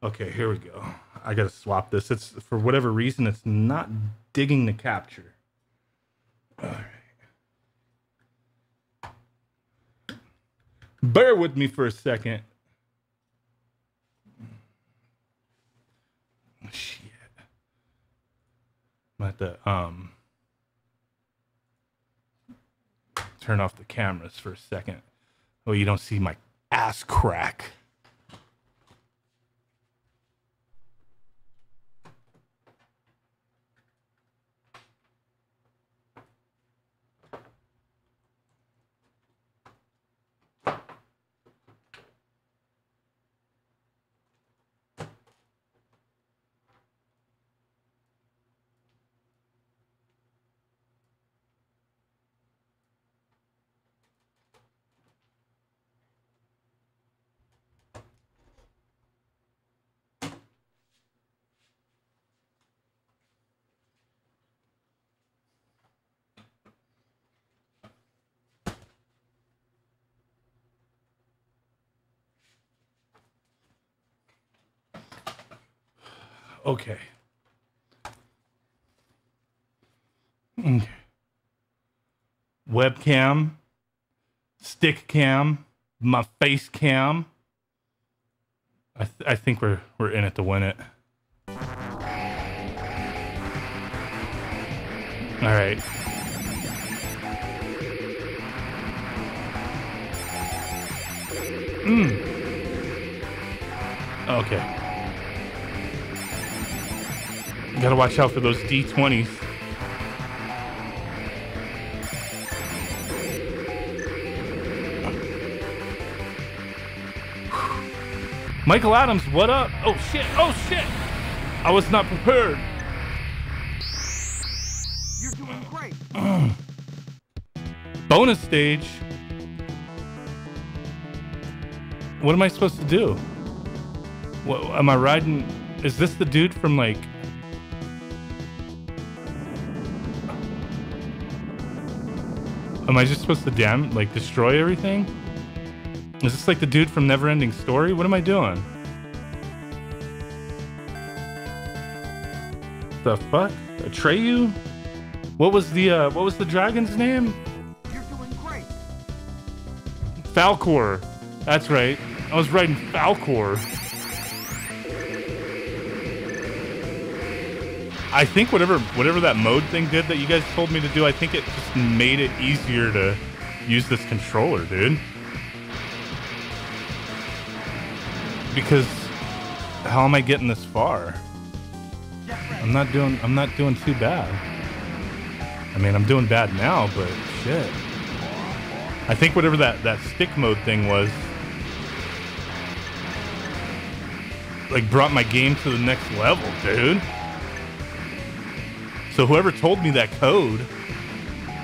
Okay, here we go. I gotta swap this. It's for whatever reason it's not digging the capture. All right. Bear with me for a second. Shit. I'm gonna to, um turn off the cameras for a second. Oh, you don't see my ass crack. Okay. Okay. Webcam, stick cam, my face cam. I, th- I think we're we're in it to win it. All right. Mm. Okay. Gotta watch out for those D20s. Michael Adams, what up? Oh shit, oh shit! I was not prepared. You're doing great. Bonus stage. What am I supposed to do? What am I riding? Is this the dude from like? Am I just supposed to damn like destroy everything? Is this like the dude from Neverending Story? What am I doing? The fuck? Atreyu? What was the uh what was the dragon's name? You're doing great. Falkor. That's right. I was riding Falkor. I think whatever whatever that mode thing did that you guys told me to do, I think it just made it easier to use this controller, dude. Because how am I getting this far? I'm not doing I'm not doing too bad. I mean, I'm doing bad now, but shit. I think whatever that that stick mode thing was like brought my game to the next level, dude. So whoever told me that code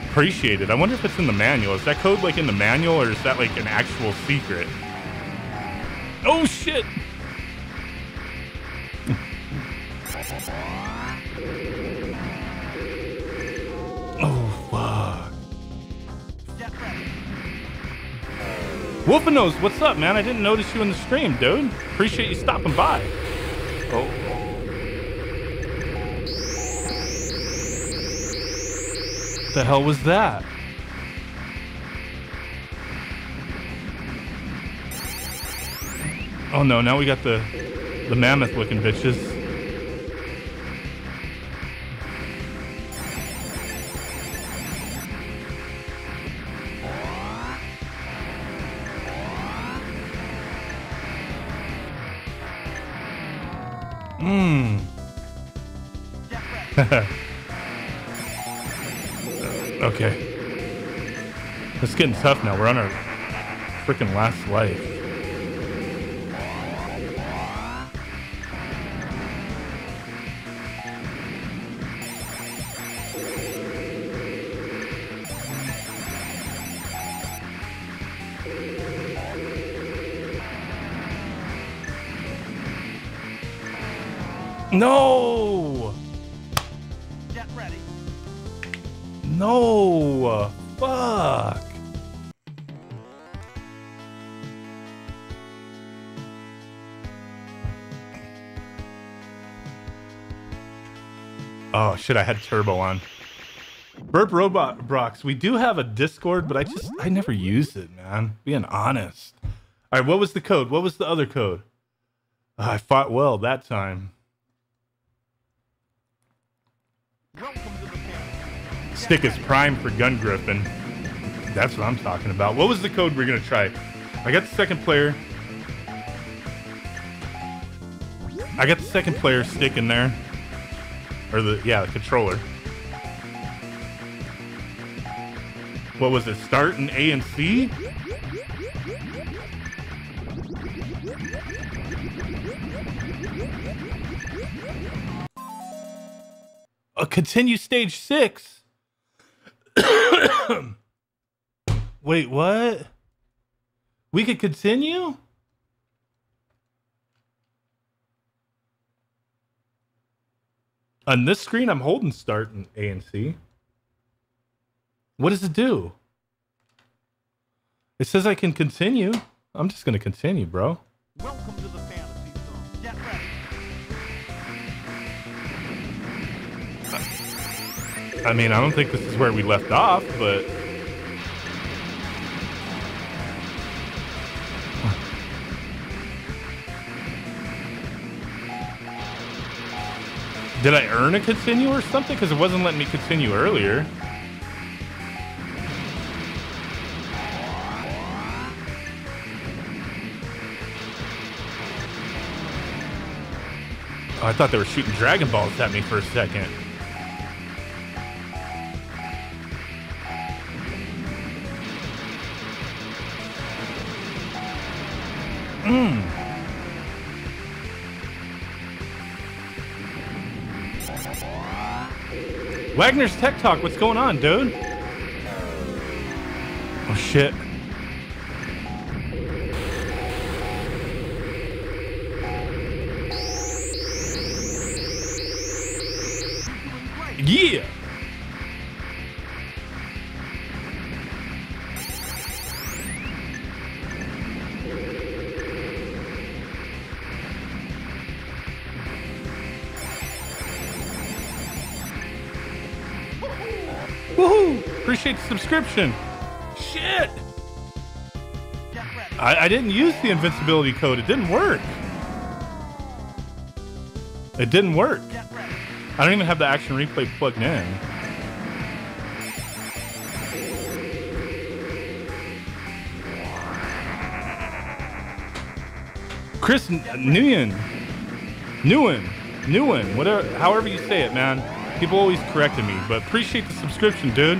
appreciate it. I wonder if it's in the manual. Is that code like in the manual or is that like an actual secret? Oh shit. oh fuck. Wolfenose, what's up, man? I didn't notice you in the stream, dude. Appreciate you stopping by. Oh. The hell was that? Oh no, now we got the the mammoth looking bitches. It's getting tough now. We're on our freaking last life. No! Shit, I had turbo on. Burp Robot Brox, we do have a Discord, but I just I never used it, man. Being honest. Alright, what was the code? What was the other code? Ah, I fought well that time. Stick is prime for Gungriffon. That's what I'm talking about. What was the code we're gonna try? I got the second player. I got the second player stick in there. Or the yeah, the controller. What was it? Start in A and C? A continue stage six. Wait, what? We could continue? On this screen, I'm holding start in A and C. What does it do? It says I can continue. I'm just going to continue, bro. Welcome to the fantasy zone. Get ready. I mean, I don't think this is where we left off, but. Did I earn a continue or something? Because it wasn't letting me continue earlier. Oh, I thought they were shooting Dragon Balls at me for a second. Wagner's Tech Talk, what's going on, dude? Oh shit. Subscription. Shit! I, I didn't use the invincibility code. It didn't work. It didn't work. I don't even have the action replay plugged in. Chris Nguyen, Nguyen, Nguyen, whatever, however you say it, man. People always corrected me, but appreciate the subscription, dude.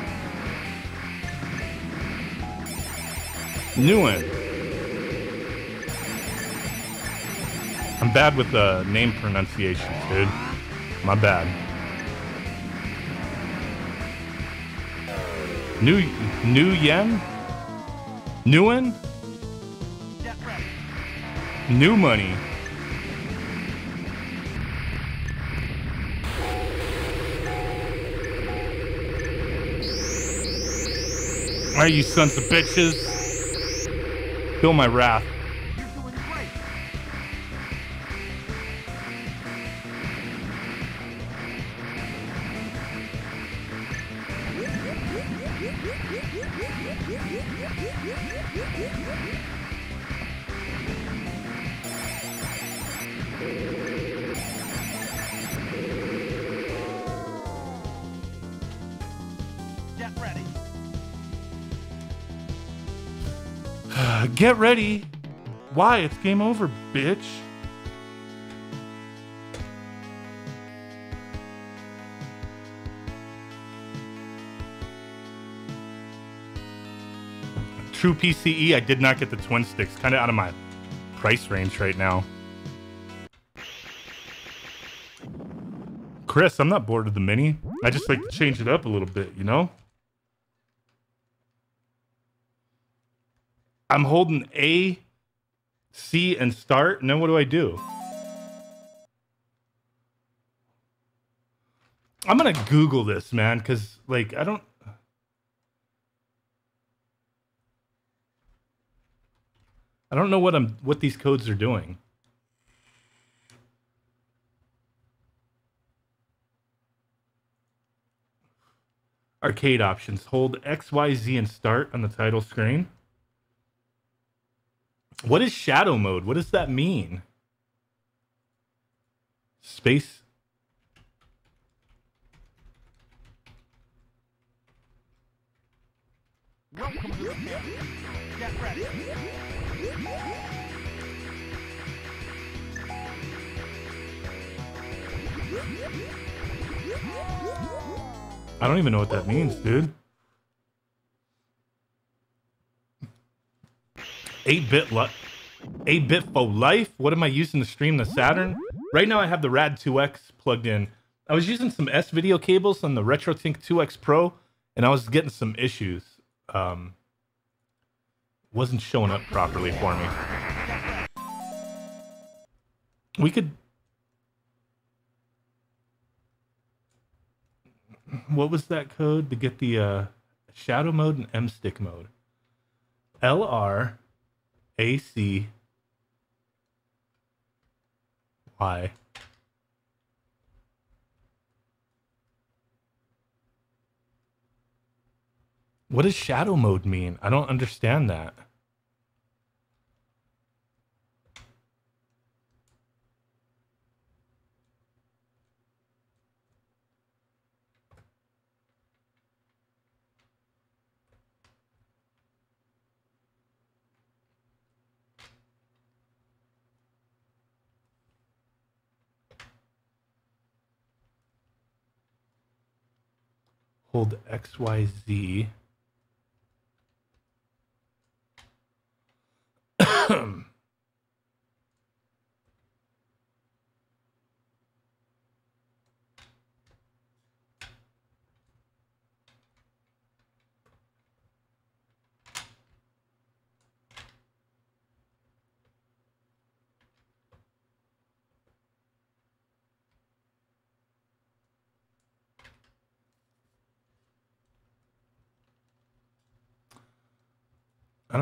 Nguyen. I'm bad with uh, name pronunciations, dude. My bad. New New Yen? Newen? New money. Are you sons of bitches? Feel my wrath. Get ready. Why? It's game over, bitch. True PCE, I did not get the twin sticks. Kind of out of my price range right now. Chris, I'm not bored of the mini. I just like to change it up a little bit, you know? I'm holding A, C, and start, and then what do I do? I'm gonna Google this, man, because like I don't. I don't know what I'm what these codes are doing. Arcade options. Hold X, Y, Z, and start on the title screen. What is shadow mode? What does that mean? Space. I don't even know what that means, dude. 8-bit li 8-bit for life? What am I using to stream the Saturn? Right now I have the Rad 2X plugged in. I was using some S-video cables on the RetroTINK 2X Pro, and I was getting some issues. Um, wasn't showing up properly for me. We could... What was that code to get the uh, shadow mode and M stick mode? LR AC Y. What does shadow mode mean? I don't understand that. Hold XYZ. I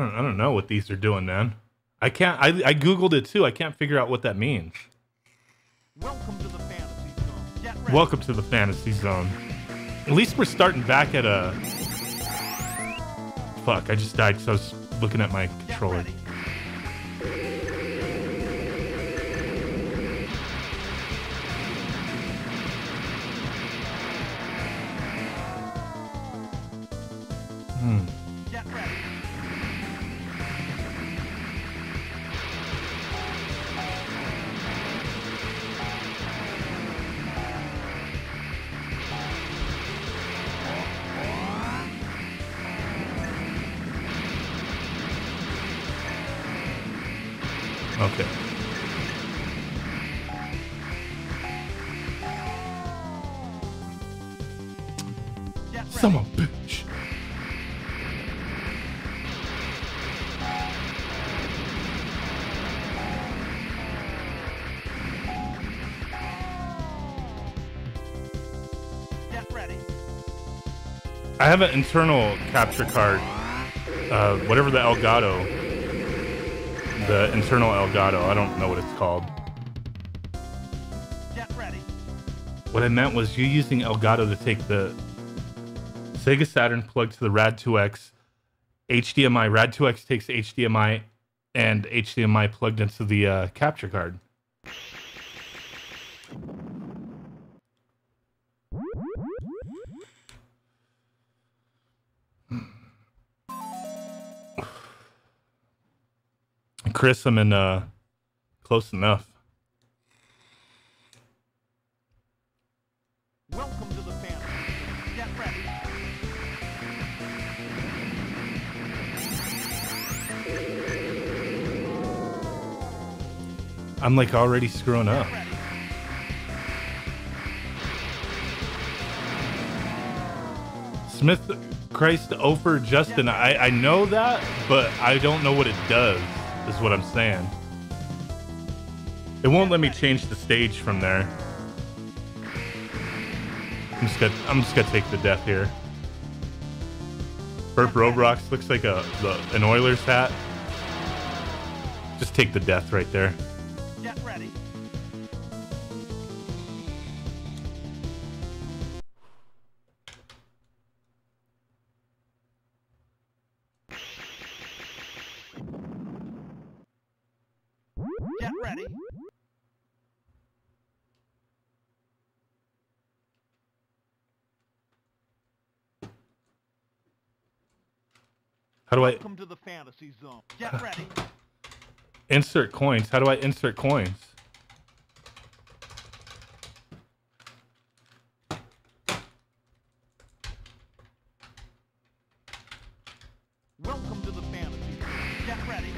don't I don't know what these are doing, man. I can't I I googled it too. I can't figure out what that means. Welcome to the fantasy zone. Welcome to the fantasy zone. At least we're starting back at a Fuck, I just died because I was looking at my controller. Have an internal capture card. Uh, whatever the Elgato. The internal Elgato. I don't know what it's called. Get ready. What I meant was you using Elgato to take the Sega Saturn plug to the Rad 2X, HDMI. Rad 2X takes HDMI and HDMI plugged into the uh, capture card. Chris, I'm in uh, close enough. Welcome to the zone. Get ready. I'm like already screwing up. Smith Christ Ofer Justin, I, I know that, but I don't know what it does, is what I'm saying. It won't let me change the stage from there. I'm just gonna I'm just gonna take the death here. Burp Robrox looks like a the, an Oilers hat. Just take the death right there. How do I Welcome to the fantasy zone. Get ready. insert coins? How do I insert coins? Welcome to the fantasy zone. Get ready.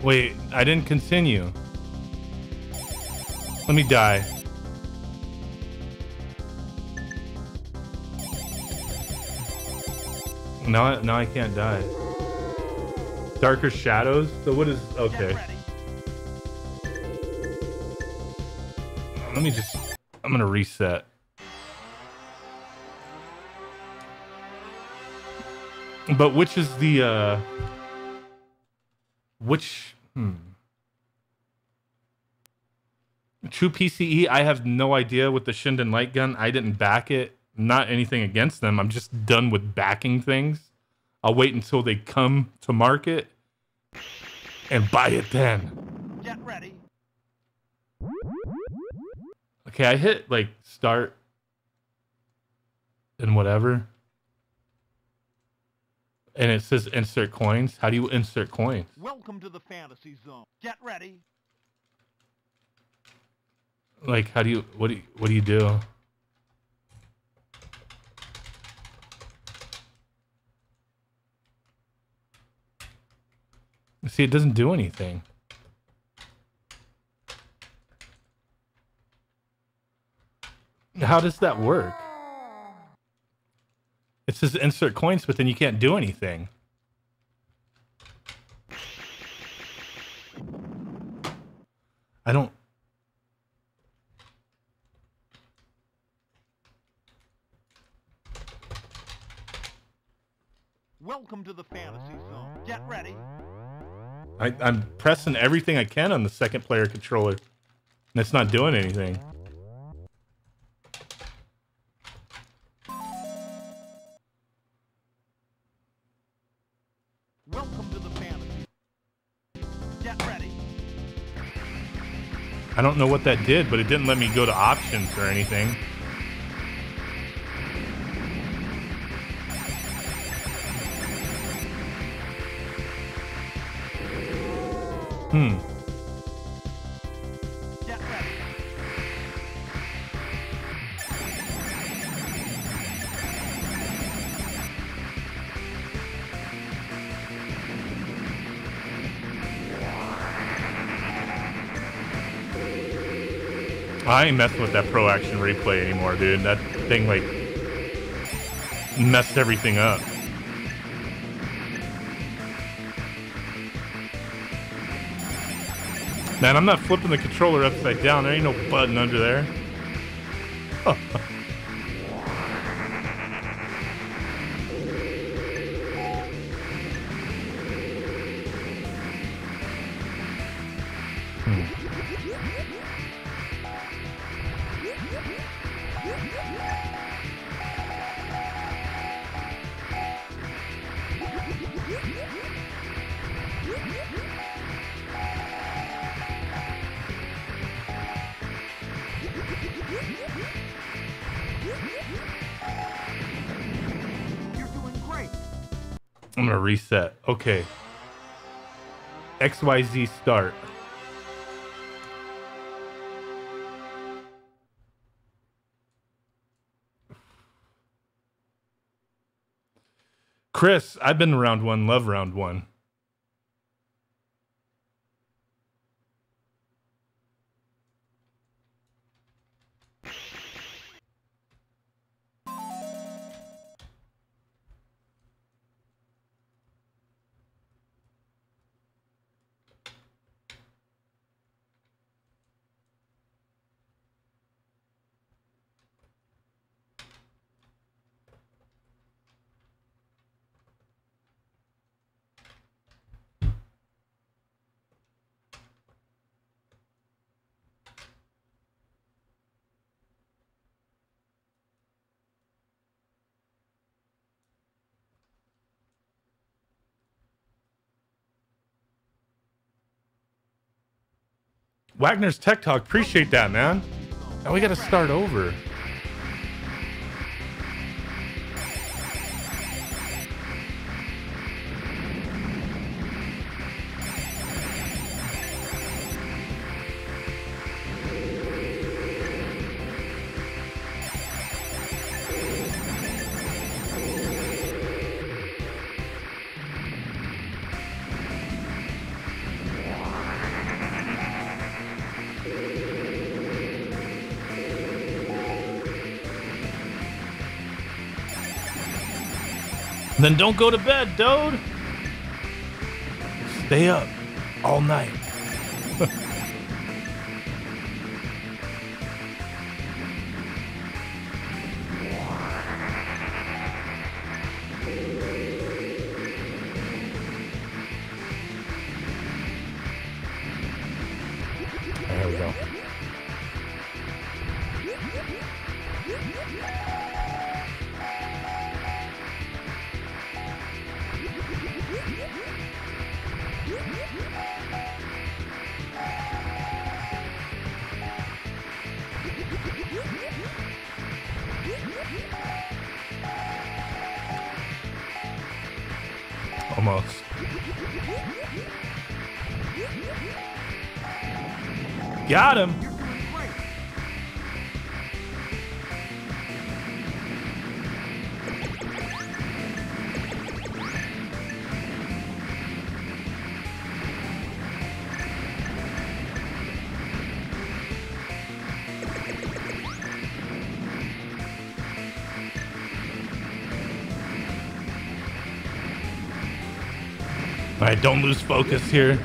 Wait, I didn't continue. Let me die. Now, I- now I can't die. Darker shadows. So what is okay? Let me just. I'm gonna reset. But which is the uh which hmm True PCE, I have no idea with the Sinden light gun. I didn't back it. Not anything against them. I'm just done with backing things. I'll wait until they come to market and buy it then. Get ready. Okay, I hit like start and whatever. And it says insert coins. How do you insert coins? Welcome to the fantasy zone. Get ready. Like how do you what do you what do you do? See, it doesn't do anything. How does that work? It says insert coins, but then you can't do anything. I don't. Welcome to the fantasy zone. Get ready. I, I'm pressing everything I can on the second player controller, and it's not doing anything. Welcome to the fantasy. Get ready. I don't know what that did, but it didn't let me go to options or anything. Hmm. I ain't messing with that Pro Action Replay anymore, dude. That thing, like, messed everything up. Man, I'm not flipping the controller upside down. There ain't no button under there. reset. Okay. XYZ start. Chris, I've been round one, love round one. Wagner's Tech Talk, appreciate that, man. Now we gotta start over. Then don't go to bed, dude. Stay up all night. Right, don't lose focus here.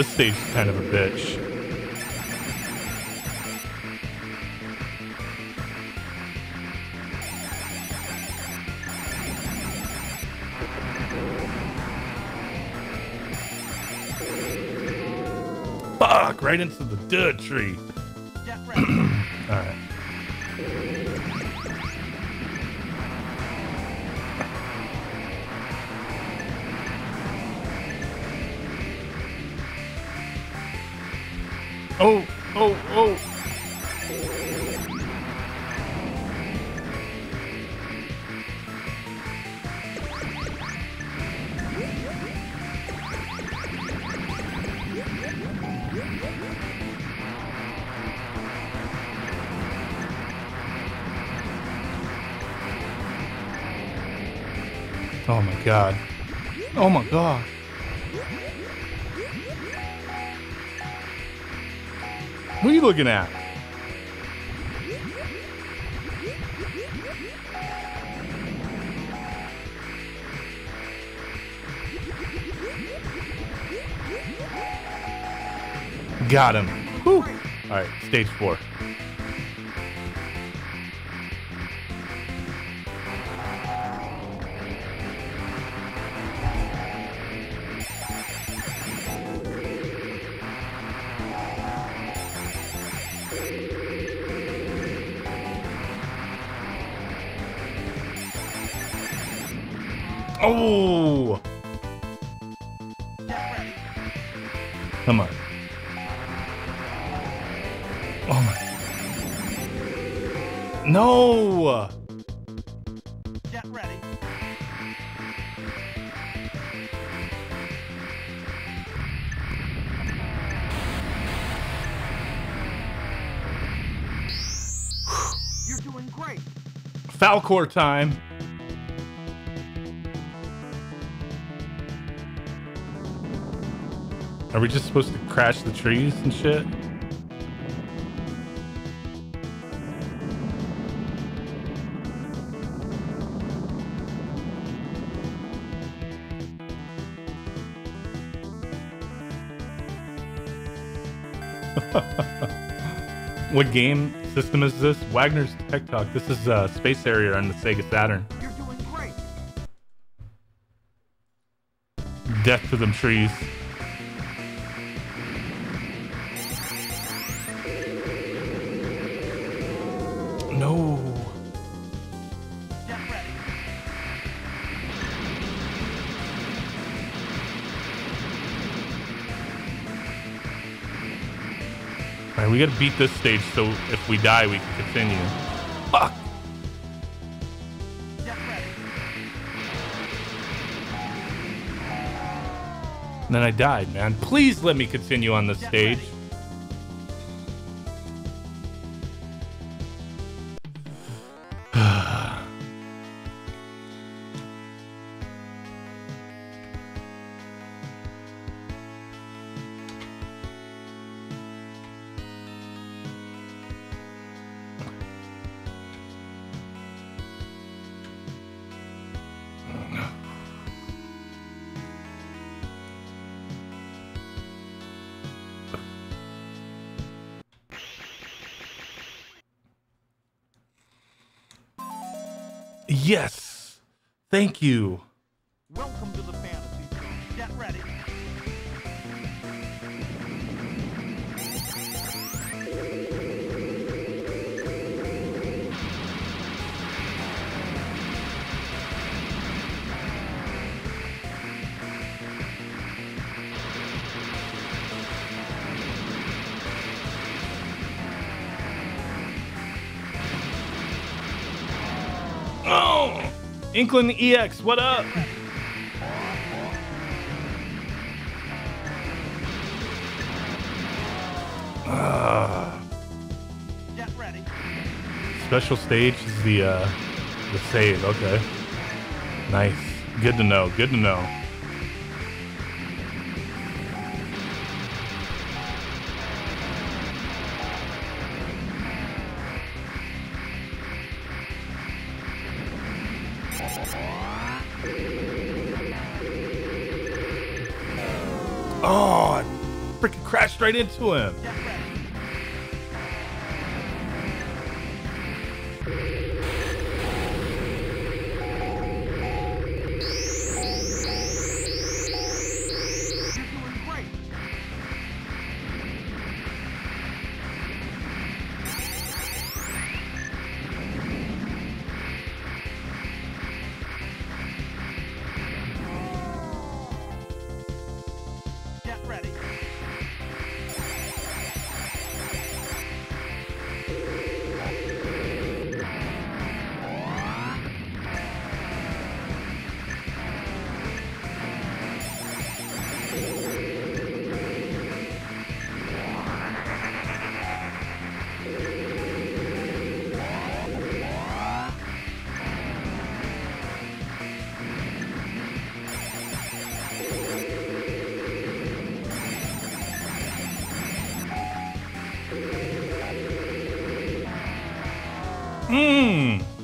This stage is kind of a bitch. Fuck, right into the dirt tree. God. Oh my god. What are you looking at? Got him. Whew. All right, stage four. Oh, come on. Oh my. No. Jet ready. You're doing great. Falkor time. Are we just supposed to crash the trees and shit? what game system is this? Wagner's Tech Talk. This is uh, Space Harrier on the Sega Saturn. You're doing great. Death to them trees. Gotta beat this stage so if we die, we can continue. Fuck. And then I died, man. Please let me continue on this stage. Yes. Thank you. Inkling EX, what up? Special stage is the uh the save, okay. Nice. Good to know. Good to know. Right into him. Mmm.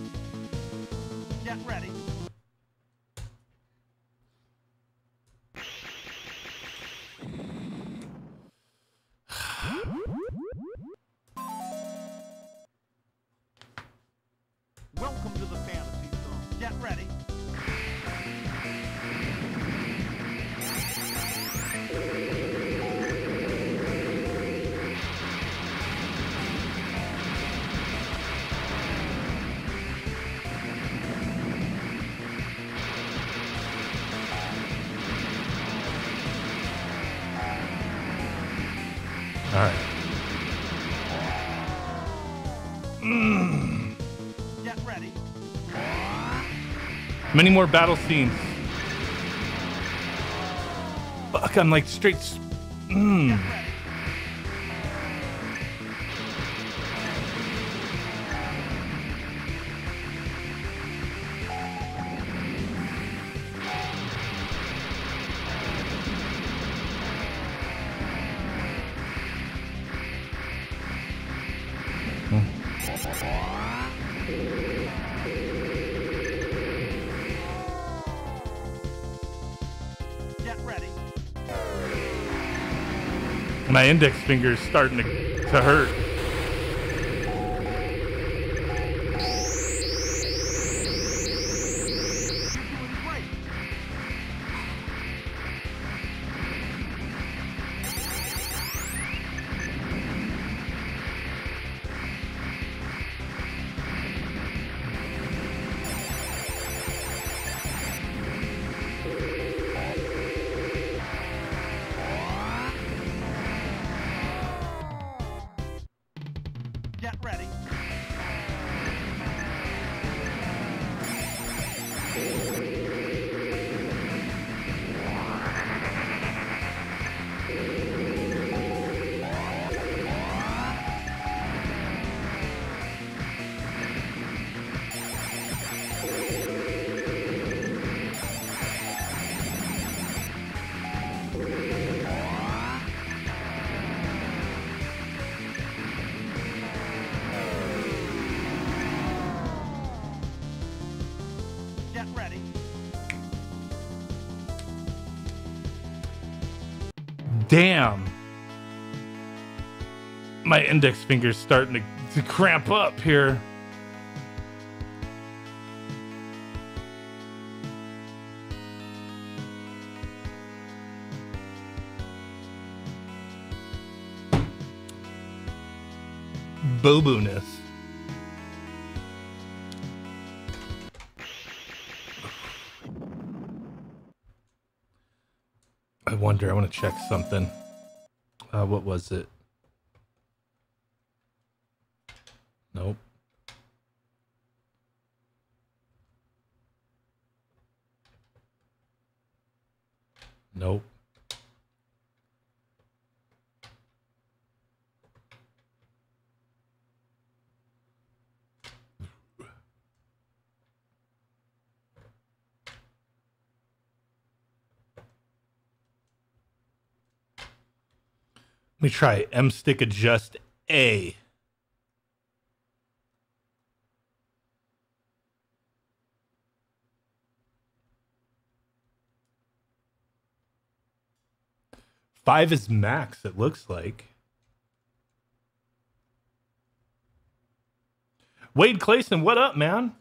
Many more battle scenes. Fuck, I'm like straight. s- Mm. My index finger is starting to, to hurt. My index finger's starting to, to cramp up here. Boo-boo-ness. I wonder, I want to check something. Uh, what was it? Nope. Nope. Let me try M stick adjust A. Five is max, it looks like. Wade Clayson, what up, man?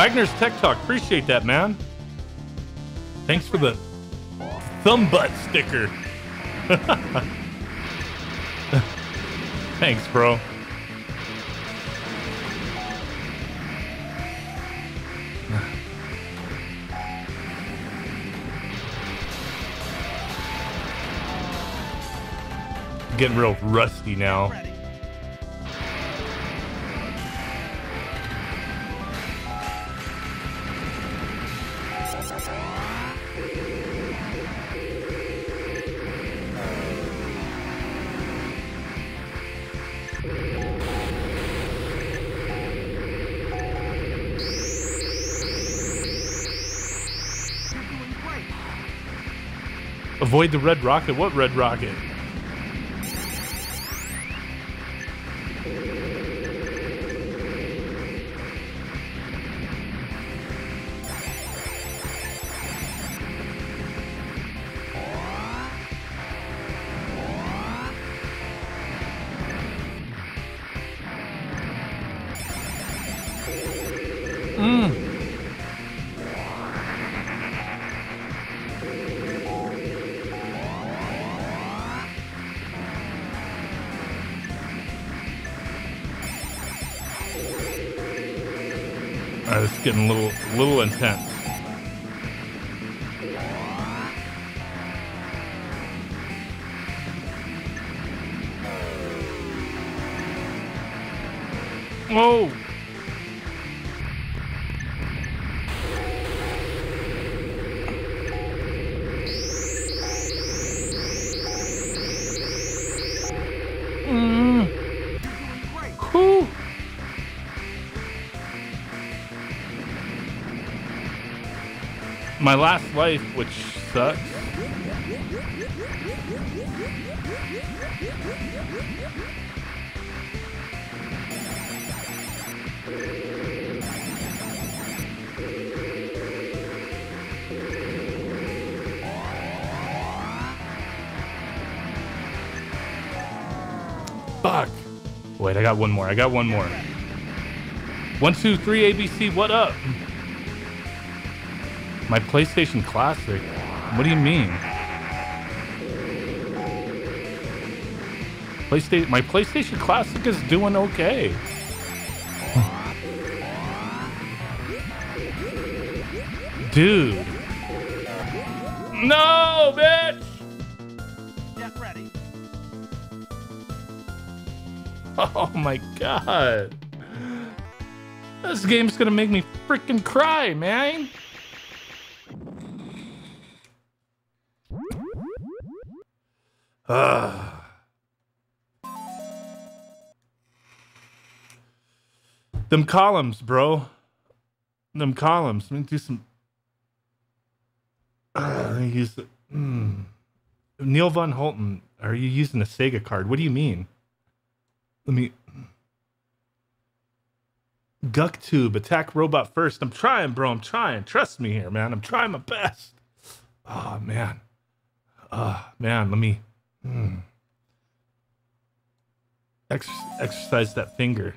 Wagner's Tech Talk, appreciate that, man. Thanks for the thumb butt sticker. Thanks, bro. Getting real rusty now. Avoid the red rocket. What red rocket? My last life, which sucks. Fuck. Wait, I got one more. I got one more. One, two, three, ABC, what up? My PlayStation Classic? What do you mean? PlayStation, my PlayStation Classic is doing okay. Dude. No, bitch! Get ready. Oh my god. This game's gonna make me freaking cry, man. Them columns, bro. Them columns. Let me do some. Uh, use the. Mm. Neil Von Holton, are you using a Sega card? What do you mean? Let me. GuckTube, attack robot first. I'm trying, bro. I'm trying. Trust me here, man. I'm trying my best. Oh, man. Oh, man. Let me. Hmm. Ex- exercise that finger.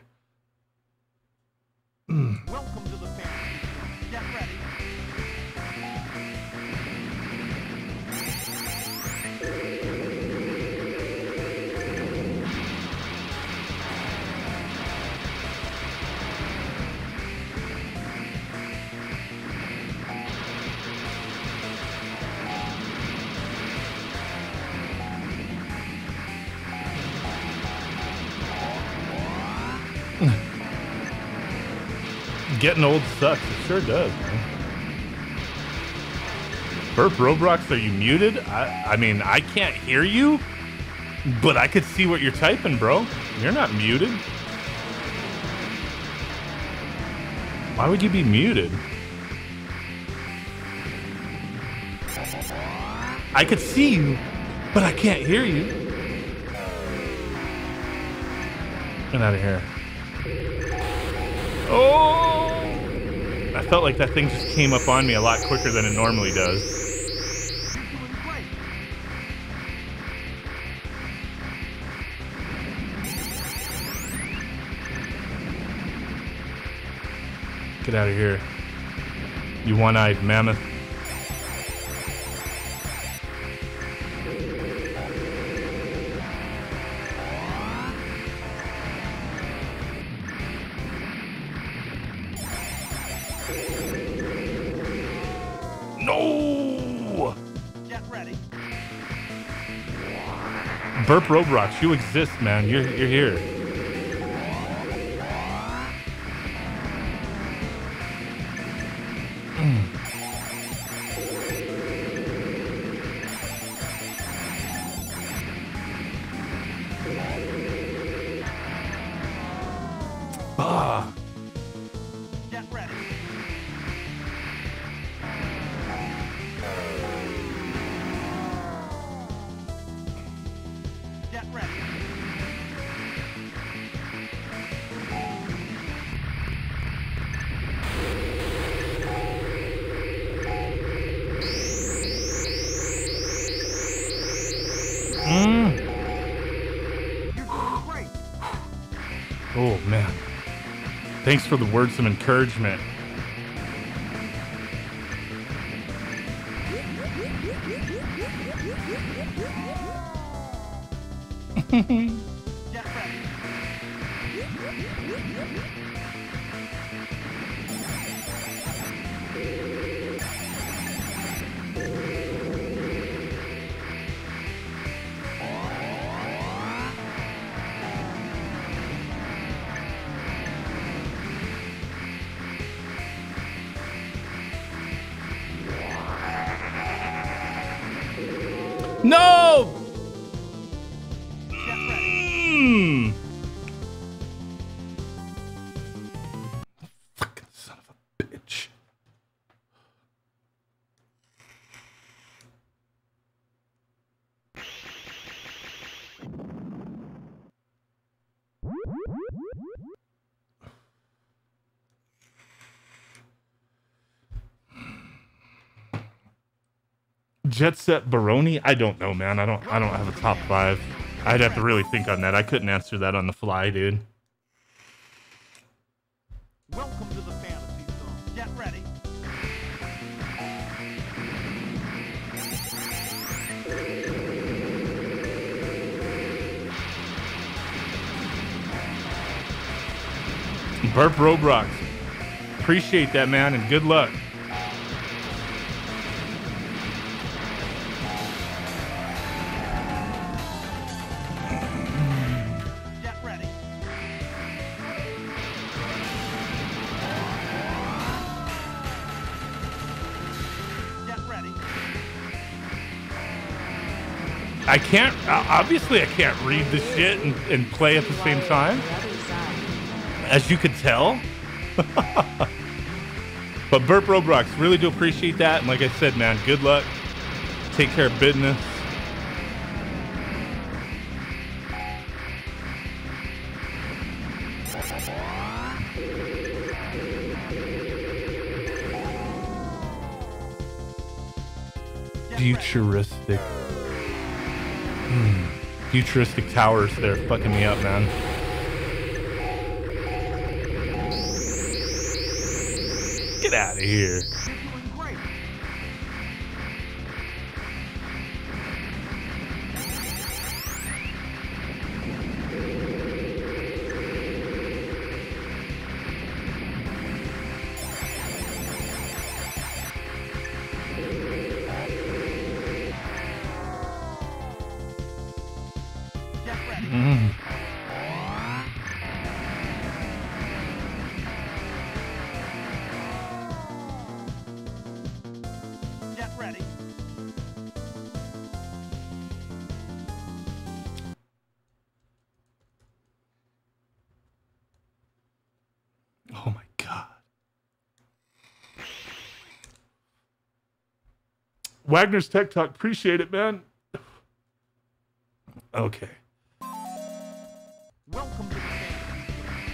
Getting old sucks. It sure does, man. Burp Roblox, are you muted? I, I mean, I can't hear you, but I could see what you're typing, bro. You're not muted. Why would you be muted? I could see you, but I can't hear you. Get out of here. Oh! I felt like that thing just came up on me a lot quicker than it normally does. Get out of here. You one eyed mammoth. Burp Roblox, you exist, man. You're, you're here. Thanks for the words of encouragement. Jet Set Baroni? I don't know, man. I don't I don't have a top five. I'd have to really think on that. I couldn't answer that on the fly, dude. Welcome to the fantasy zone. Get ready. Burp Roblox. Appreciate that, man, and good luck. I can't. uh, Obviously, I can't read the shit and, and play at the same time, as you could tell. but Burp Roblox, really do appreciate that. And like I said, man, good luck. Take care of business. Futuristic. Futuristic towers there fucking me up, man. Get out of here. Wagner's Tech Talk, appreciate it, man. Okay. Welcome to the game.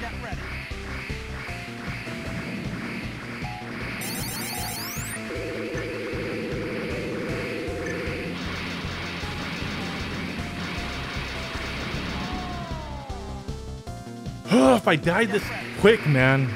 Get ready. If I died this quick, man.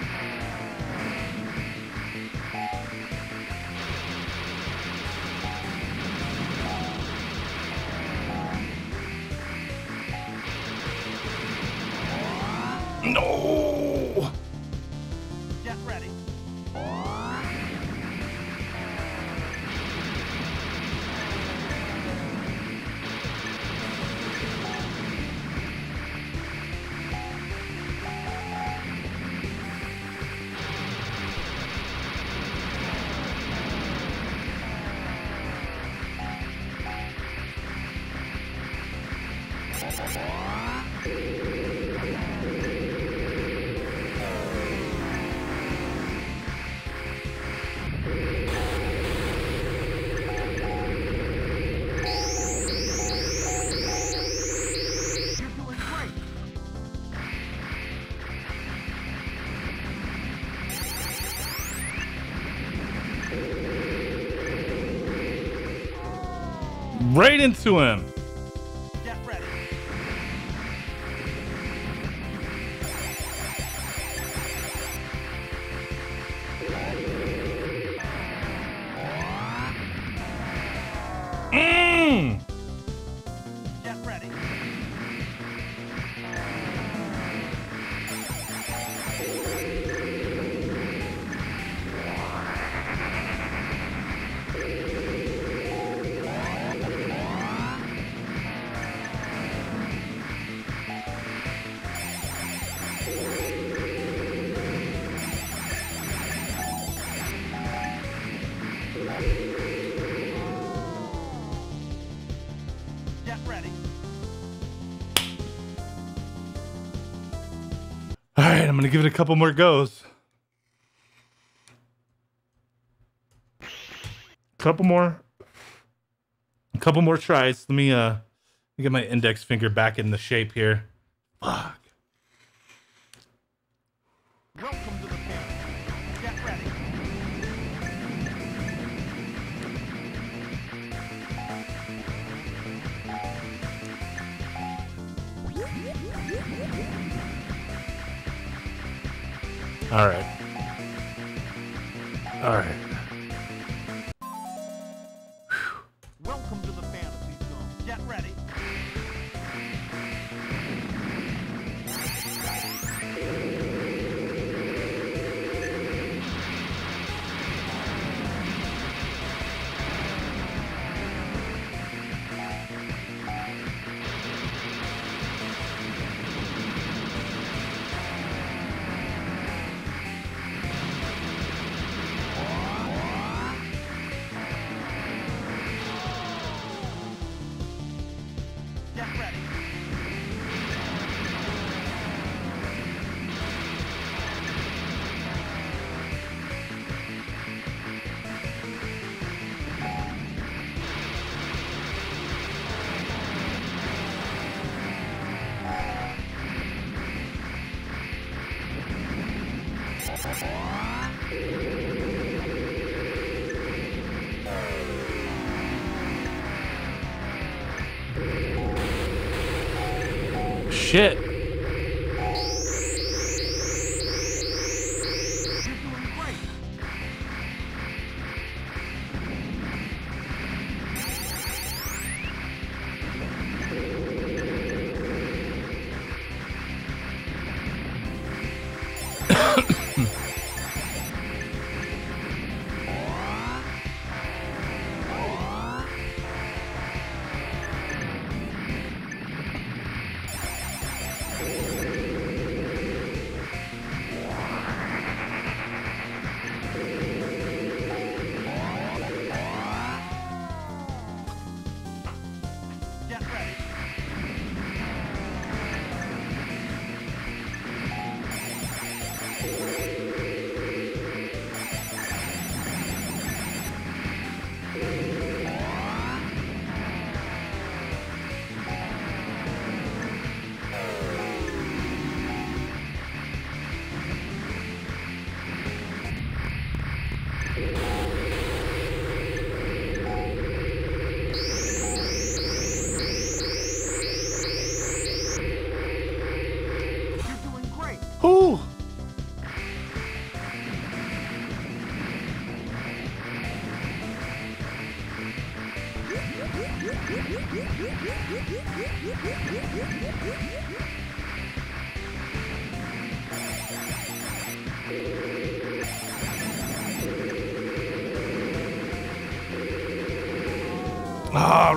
Into him. Give it a couple more goes. Couple more. A couple more tries. Let me uh get my index finger back in the shape here. Shit.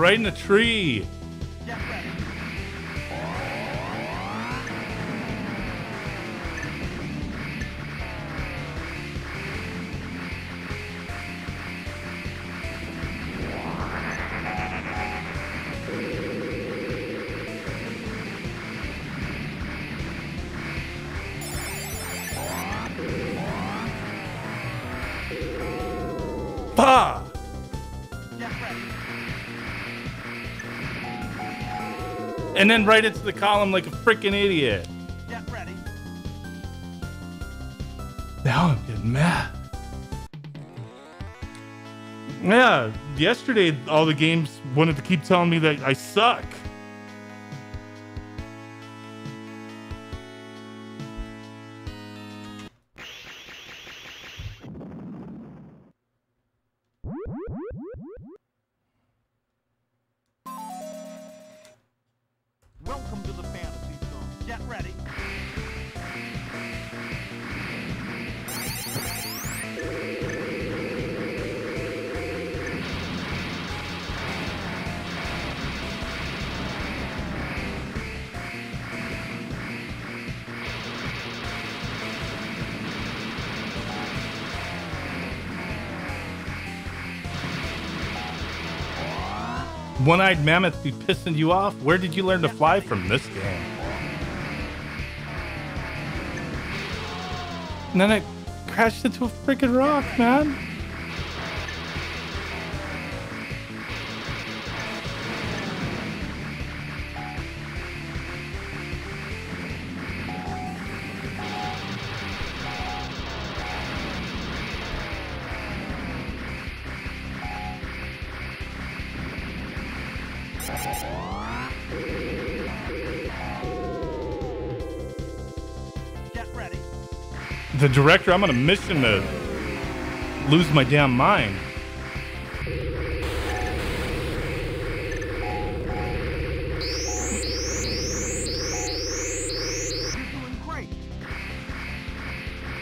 Right in the tree. And then right into the column like a freaking idiot. Get ready. Now I'm getting mad. Yeah, yesterday all the games wanted to keep telling me that I suck. One-eyed mammoth be pissing you off? Where did you learn to fly from this game? And then I crashed into a freaking rock, man. Director, I'm on a mission to lose my damn mind.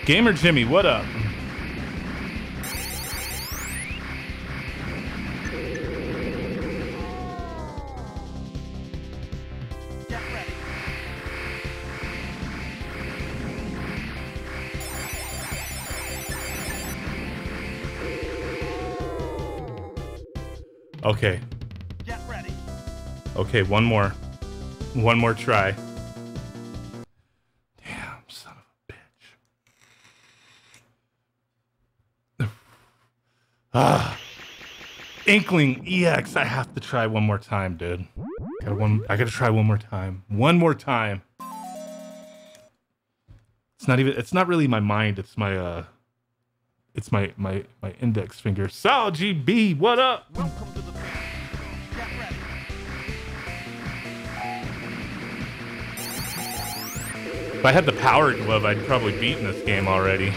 Gamer Jimmy, what up? Okay, Get ready. okay, one more. One more try. Damn, son of a bitch. ah. Inkling EX, I have to try one more time, dude. Gotta one, I gotta try one more time. One more time. It's not even, it's not really my mind, it's my, uh, it's my, my, my index finger. Sal GB, what up? Welcome to the If I had the power glove, I'd probably beaten this game already.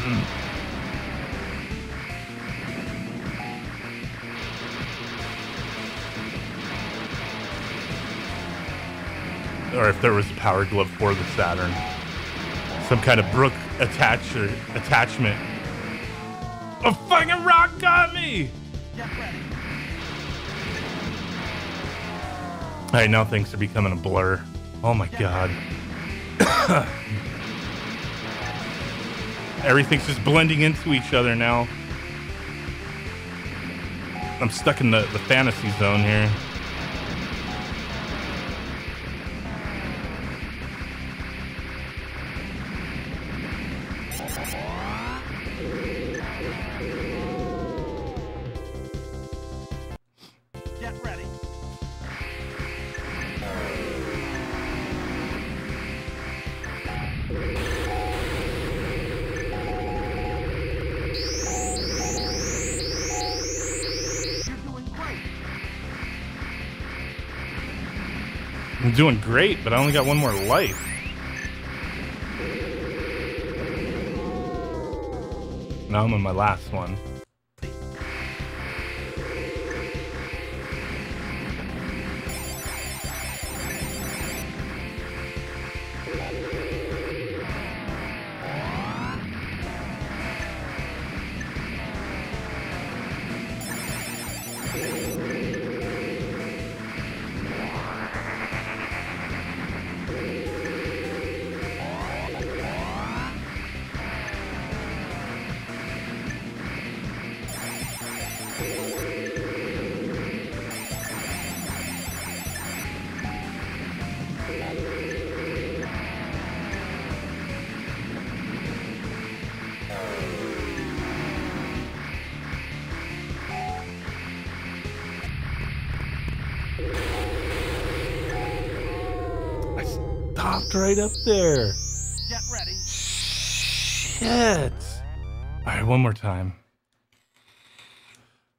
Hmm. or if there was a power glove for the Saturn. Some kind of Brook attach attachment. A fucking rock got me! Get. Alright, now things are becoming a blur. Oh my god. Everything's just blending into each other now. I'm stuck in the, the fantasy zone here. Doing great, but I only got one more life. Now I'm on my last one. Stopped right up there. Get ready. Shit. All right, one more time.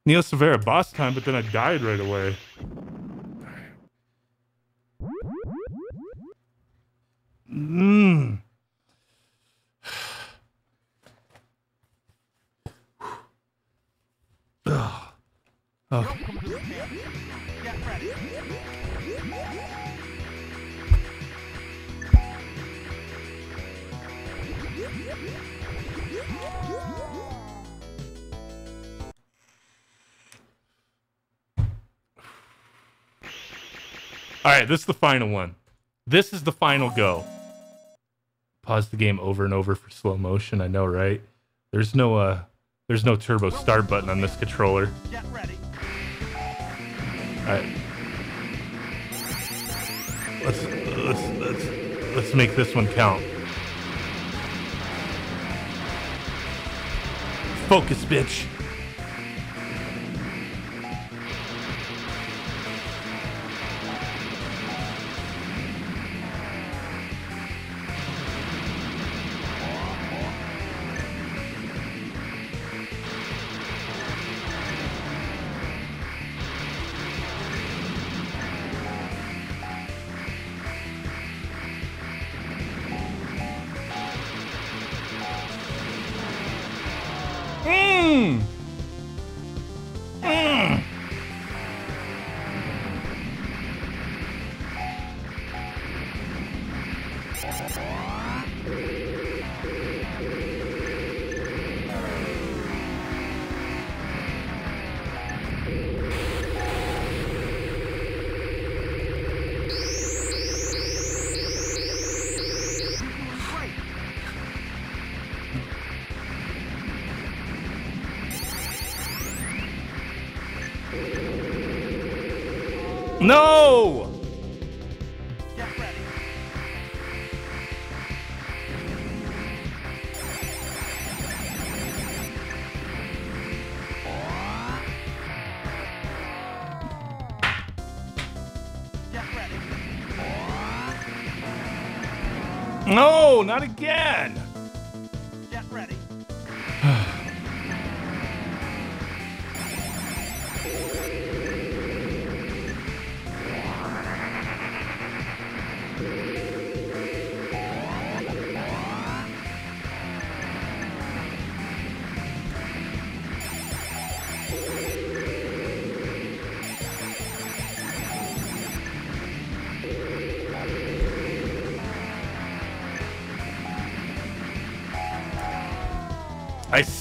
Neo Severa boss time, but then I died right away. This is the final one. This is the final go. Pause the game over and over for slow motion. I know, right? There's no uh, there's no turbo start button on this controller. Get ready. All right. Let's let's let's let's make this one count. Focus, bitch. No.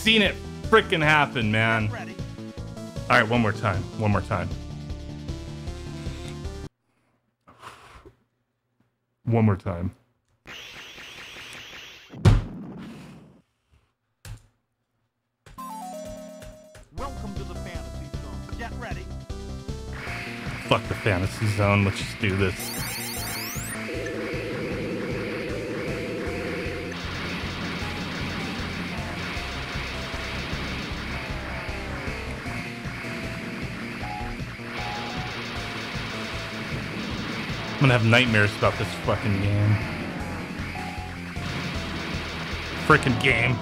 Seen it freaking happen, man. All right, one more time. One more time. One more time. Welcome to the fantasy zone. Get ready. Fuck the fantasy zone. Let's just do this. Have nightmares about this fucking game. Freaking game.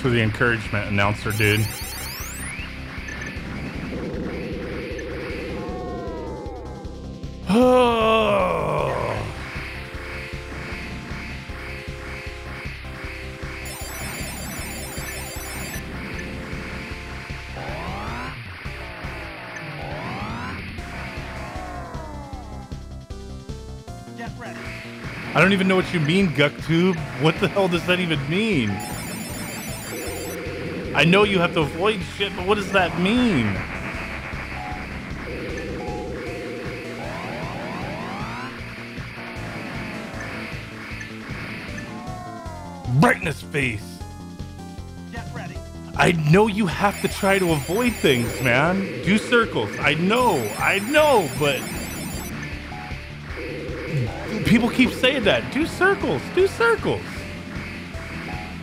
For the encouragement, announcer dude. I don't even know what you mean, GuckTube. What the hell does that even mean? I know you have to avoid shit, but what does that mean? Brightness face. Get ready. I know you have to try to avoid things, man. Do circles. I know. I know, but people keep saying that. Do circles. Do circles.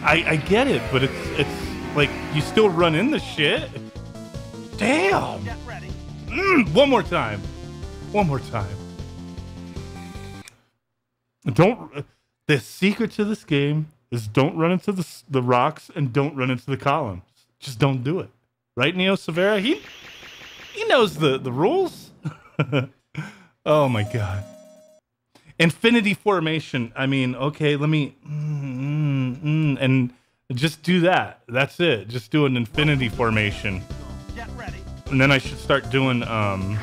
I I get it, but it's you still run in the shit. Damn. Mm, one more time. One more time. Don't. The secret to this game is don't run into the the rocks and don't run into the columns. Just don't do it. Right, Neo Severa? He he knows the the rules. oh my god. Infinity formation. I mean, okay, let me mm, mm, mm, and just do that. That's it. Just do an infinity formation Get ready. and then I should start doing. Um,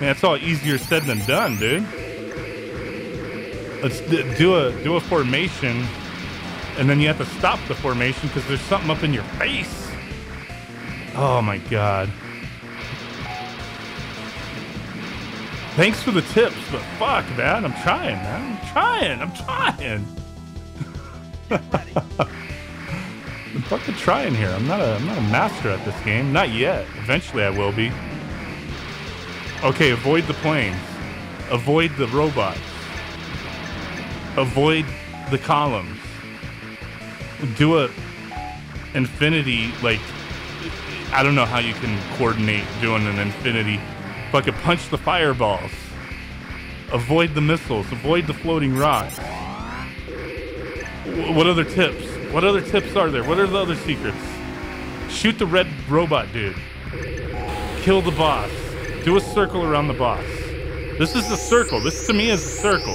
man, it's all easier said than done, dude. Let's do a do a formation, and then you have to stop the formation because there's something up in your face. Oh my god. Thanks for the tips, but fuck, man, I'm trying, man. I'm trying. I'm trying. Ready. I'm fucking trying here. I'm not a I'm not a master at this game. Not yet. Eventually I will be. Okay, avoid the planes. Avoid the robots. Avoid the columns. Do a infinity like I don't know how you can coordinate doing an infinity. Fucking punch the fireballs. Avoid the missiles. Avoid the floating rocks. Wh- What other tips? What other tips are there? What are the other secrets? Shoot the red robot dude. Kill the boss. Do a circle around the boss. This is a circle. This to me is a circle.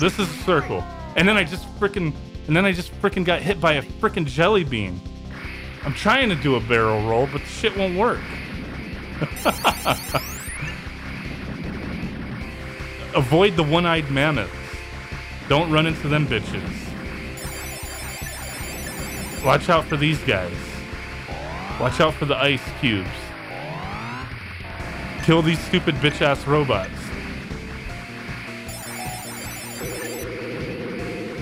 This is a circle. And then I just frickin' and then I just frickin' got hit by a frickin' jelly bean. I'm trying to do a barrel roll, but the shit won't work. Avoid the one-eyed mammoths. Don't run into them bitches. Watch out for these guys. Watch out for the ice cubes. Kill these stupid bitch ass robots.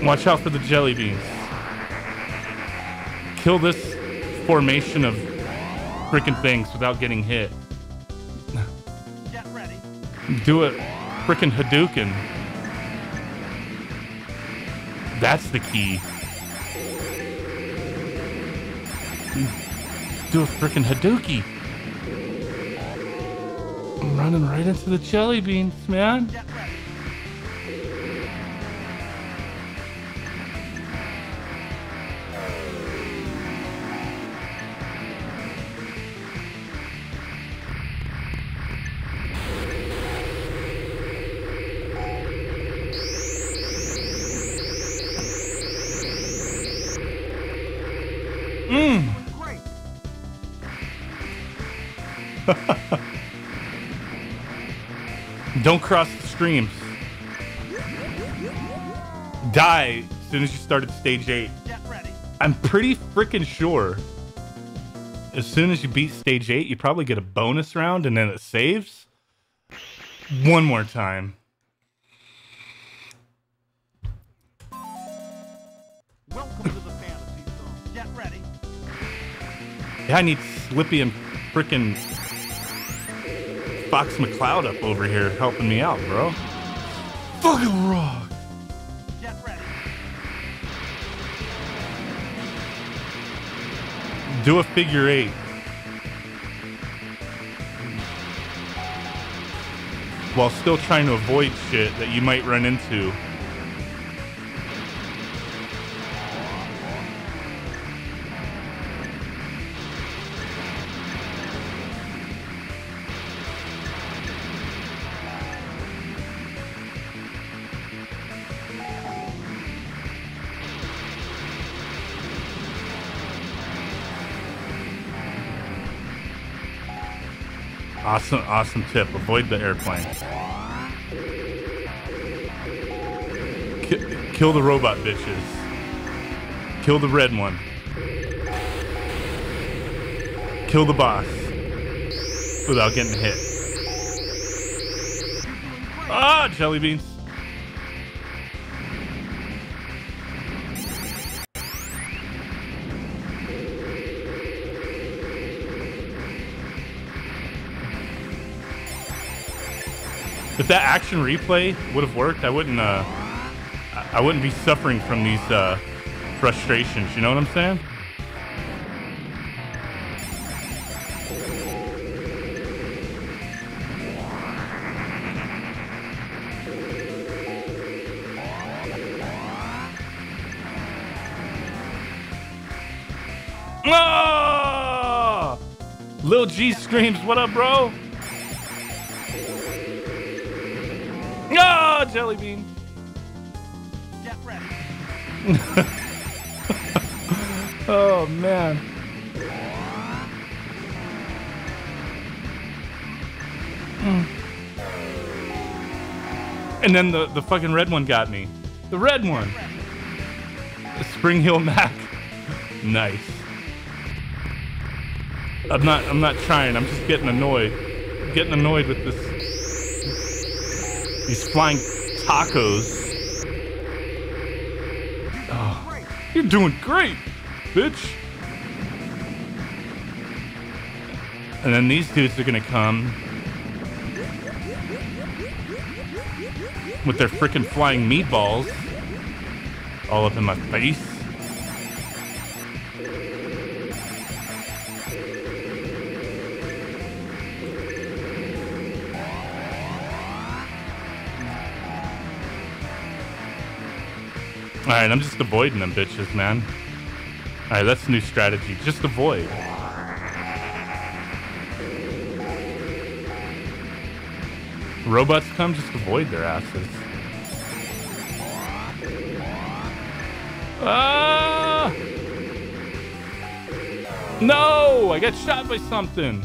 Watch out for the jelly beans. Kill this formation of freaking things without getting hit. Get ready. Do it freaking Hadouken. That's the key. Do a freaking Hadouken. I'm running right into the jelly beans, man. Don't cross the streams. Die as soon as you started stage 8. Get ready. I'm pretty freaking sure as soon as you beat stage 8, you probably get a bonus round and then it saves. One more time. Welcome to the fantasy zone. Get ready. Yeah, I need Slippy and freaking Fox McCloud up over here helping me out, bro. Fucking rock. Do a figure eight. While still trying to avoid shit that you might run into. Awesome, awesome tip. Avoid the airplane. Ki- kill the robot bitches. Kill the red one. Kill the boss without getting hit. Ah, jelly beans. If that action replay would have worked, I wouldn't. Uh, I- wouldn't be suffering from these uh, frustrations. You know what I'm saying? Ah! Lil G screams, "What up, bro?" Jelly bean. Get ready. Oh man. And then the, the fucking red one got me. The red one. The Spring Hill Mac. nice. I'm not I'm not trying, I'm just getting annoyed. getting annoyed with this these flying tacos. Great. You're doing great, bitch. And then these dudes are gonna come with their freaking flying meatballs all up in my face. All right, I'm just avoiding them bitches, man. All right, that's a new strategy. Just avoid. Robots come, just avoid their asses. Ah! No! I got shot by something.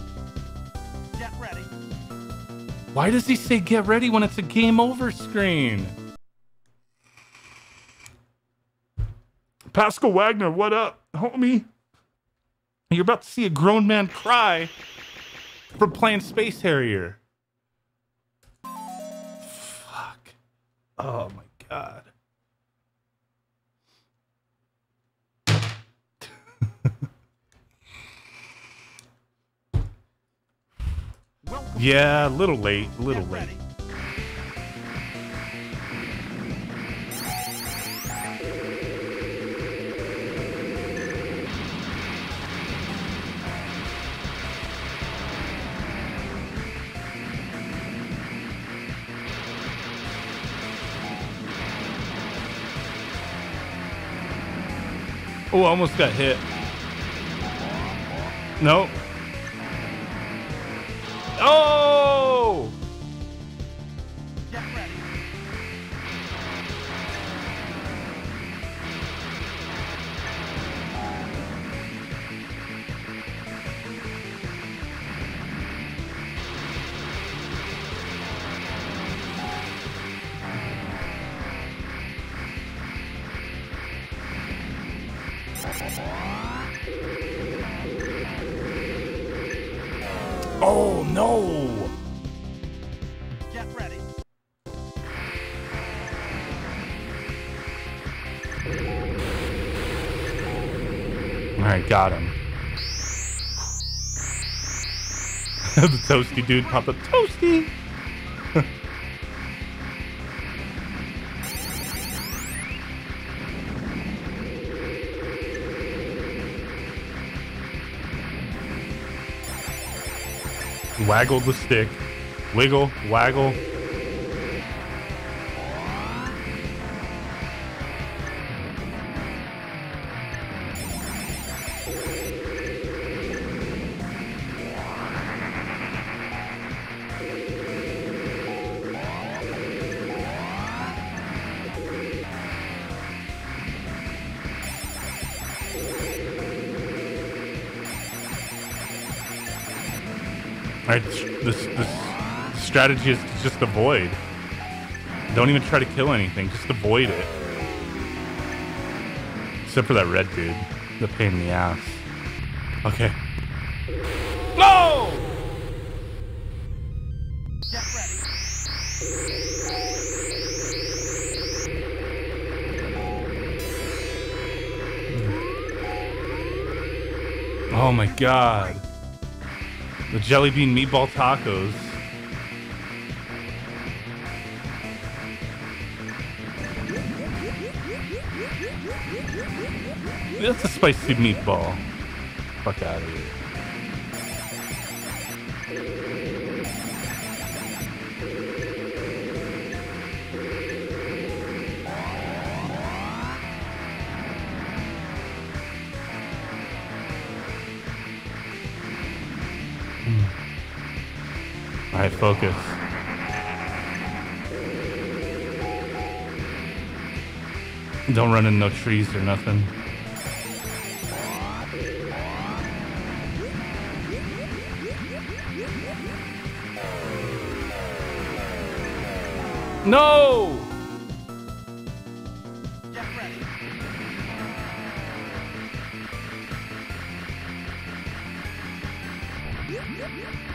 Get ready. Why does he say get ready when it's a game over screen? Pascal Wagner, what up, homie? You're about to see a grown man cry for playing Space Harrier. Fuck. Oh my god. Yeah, a little late, a little late. Oh, almost got hit. Nope. Oh! Got him. the toasty dude popped up. Toasty! Waggled the stick. Wiggle, waggle. Alright, this this strategy is to just avoid. Don't even try to kill anything, just avoid it. Except for that red dude. The pain in the ass. Okay. No! Get ready. Oh my god. The jelly bean meatball tacos. That's a spicy meatball. Fuck out of here. Focus. Don't run in no trees or nothing. No!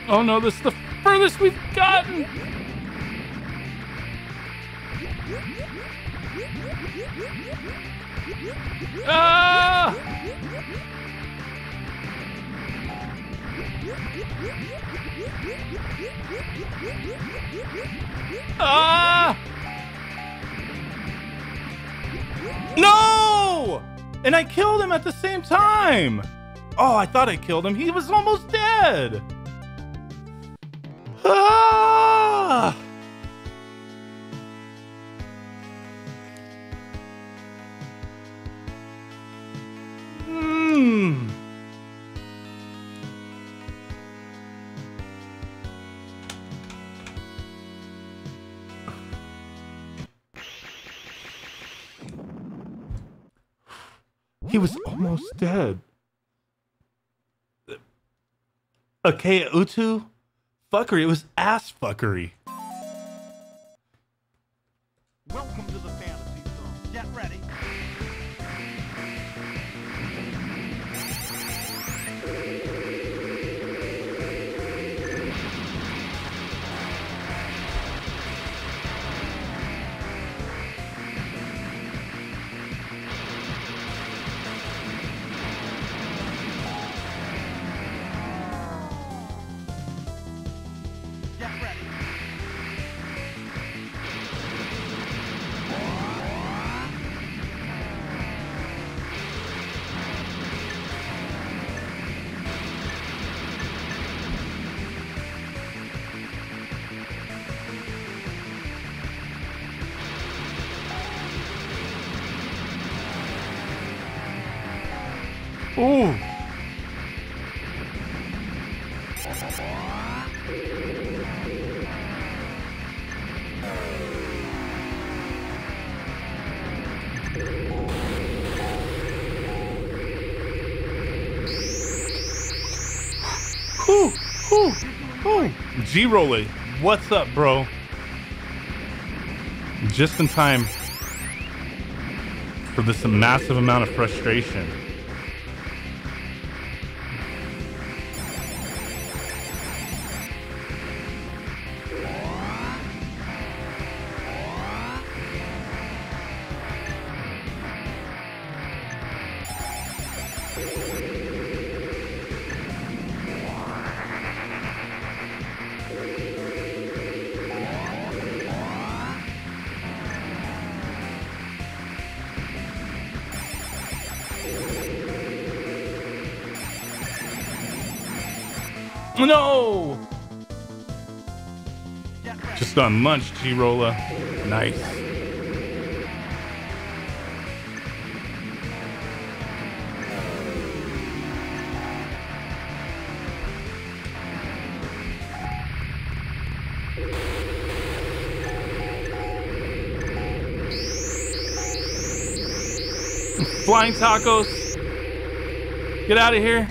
Oh no, this is the furthest we've gotten! Ah! Ah! No! And I killed him at the same time! Oh, I thought I killed him. He was almost dead! Okay, Utu, fuckery. It was ass fuckery. G Roller, what's up, bro? Just in time for this massive amount of frustration. No! Just got munched, G Rolla. Nice. Flying tacos. Get out of here.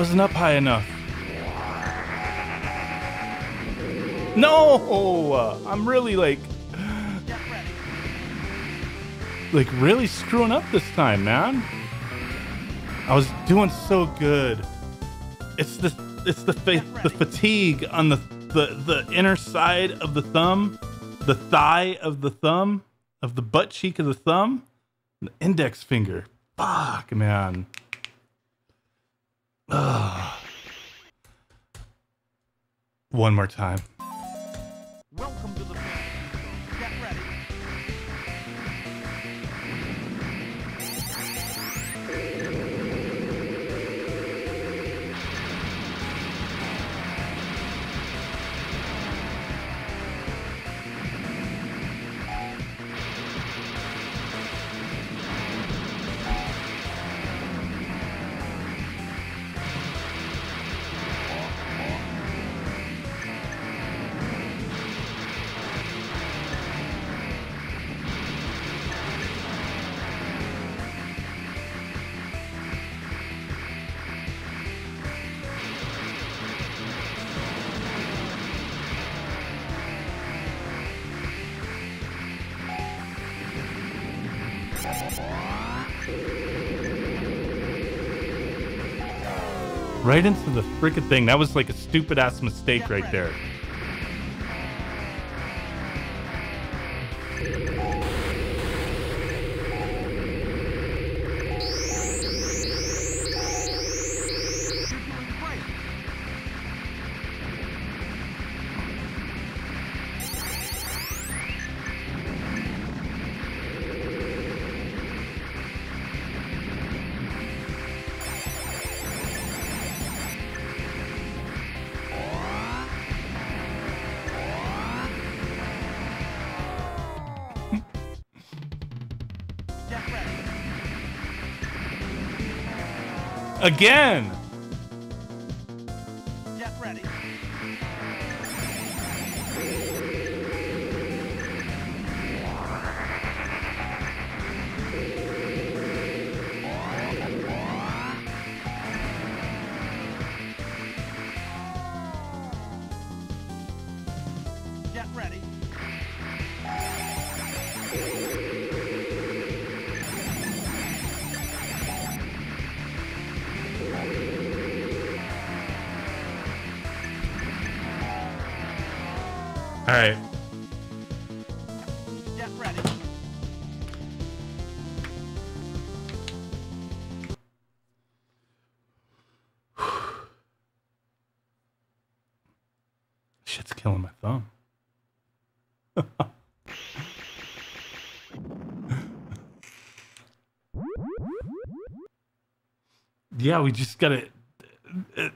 Wasn't up high enough. No! I'm really like, like really screwing up this time, man. I was doing so good. It's the it's the fa- the fatigue on the, the the inner side of the thumb, the thigh of the thumb, of the butt cheek of the thumb, the index finger. Fuck, man. One more time. Right into the freaking thing. That was like a stupid ass mistake right there. Again. Yeah, we just gotta uh,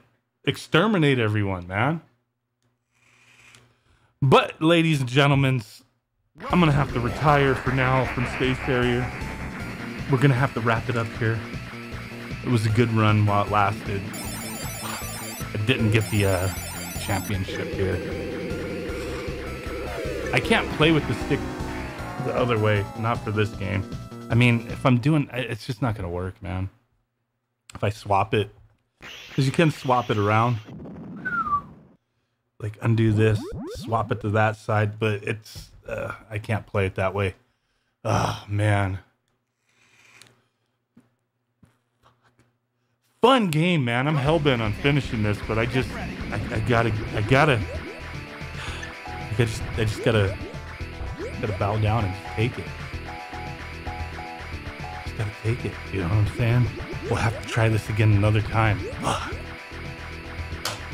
exterminate everyone, man. But, ladies and gentlemen, I'm gonna have to retire for now from Space Harrier. We're gonna have to wrap it up here. It was a good run while it lasted. I didn't get the uh, championship here. I can't play with the stick the other way, not for this game. I mean, if I'm doing, it's just not gonna work, man. If I swap it, because you can swap it around, like undo this, swap it to that side, but it's, uh, I can't play it that way. Oh man. Fun game, man. I'm hellbent on finishing this, but I just, I, I gotta, I gotta, I just, I just gotta, gotta bow down and take it. Just gotta take it. You know what I'm saying? We'll have to try this again another time.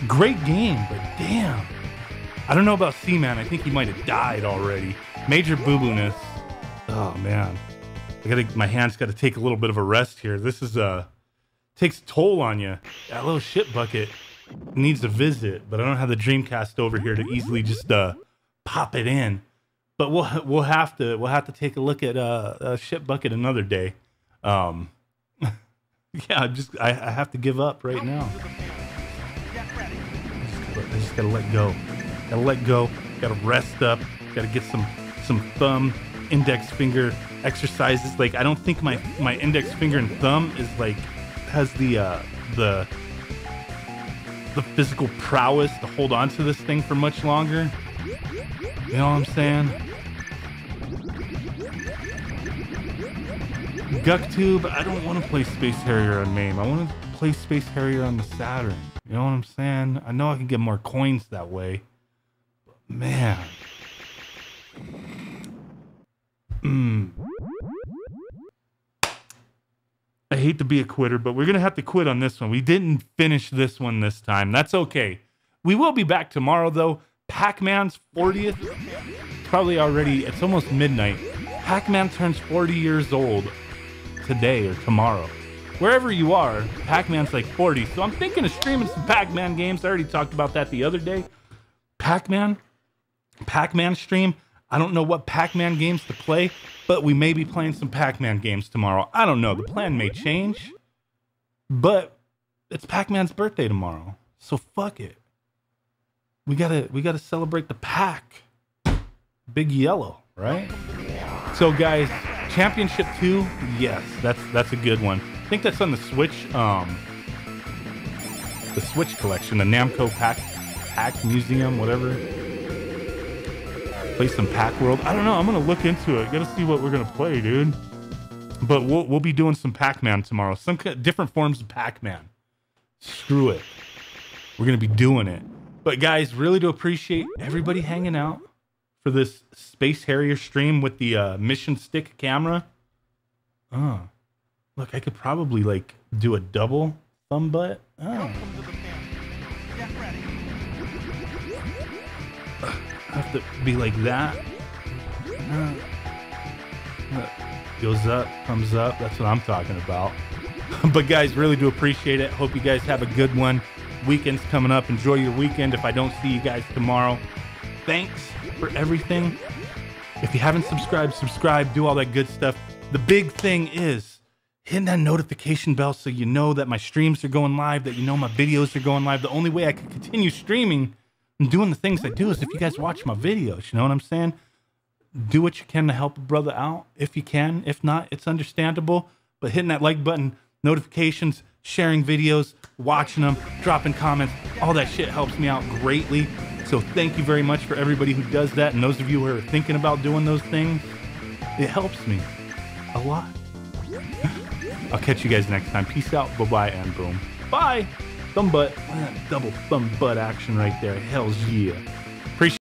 Great game, but damn. I don't know about Seaman. I think he might have died already. Major boo boo-ness. Oh man. I gotta my hands gotta take a little bit of a rest here. This is uh takes toll on you. That little shit bucket needs a visit, but I don't have the Dreamcast over here to easily just uh pop it in. But we'll we'll have to we'll have to take a look at uh, a shit bucket another day. Um, yeah, I just I, I have to give up right now. I just gotta let go. Gotta let go. Gotta rest up. Gotta get some some thumb, index finger exercises. Like I don't think my my index finger and thumb is like has the uh the the physical prowess to hold on to this thing for much longer. You know what I'm saying? GuckTube, I don't want to play Space Harrier on MAME. I want to play Space Harrier on the Saturn. You know what I'm saying? I know I can get more coins that way. But man. Mm. I hate to be a quitter, but we're going to have to quit on this one. We didn't finish this one this time. That's okay. We will be back tomorrow, though. Pac Man's 40th. Probably already, it's almost midnight. Pac Man turns 40 years old today or tomorrow. Wherever you are, Pac Man's like 40. So I'm thinking of streaming some Pac Man games. I already talked about that the other day. Pac Man, Pac Man stream. I don't know what Pac Man games to play, but we may be playing some Pac Man games tomorrow. I don't know. The plan may change, but it's Pac Man's birthday tomorrow. So fuck it. We gotta we gotta celebrate the pack. Big yellow, right? So guys, Championship 2, yes, that's that's a good one. I think that's on the Switch um the Switch collection, the Namco Pack Pack Museum, whatever. Play some Pack World. I don't know, I'm gonna look into it. Gotta see what we're gonna play, dude. But we'll we'll be doing some Pac-Man tomorrow. Some different forms of Pac-Man. Screw it. We're gonna be doing it. But guys, really do appreciate everybody hanging out for this Space Harrier stream with the uh, mission stick camera. Oh, look, I could probably like do a double thumb butt. Oh. I have to be like that. Uh, goes up, comes up. That's what I'm talking about. but guys, really do appreciate it. Hope you guys have a good one. Weekend's coming up. Enjoy your weekend. If I don't see you guys tomorrow, thanks for everything. If you haven't subscribed, subscribe, do all that good stuff. The big thing is hitting that notification bell so you know that my streams are going live, that you know my videos are going live. The only way I can continue streaming and doing the things I do is if you guys watch my videos. You know what I'm saying? Do what you can to help a brother out if you can. If not, it's understandable. But hitting that like button, notifications, sharing videos, watching them, dropping comments, all that shit helps me out greatly. So thank you very much for everybody who does that. And those of you who are thinking about doing those things, it helps me a lot. I'll catch you guys next time. Peace out. Bye bye and boom. Bye. Thumb butt. Double thumb butt action right there. Hell's yeah.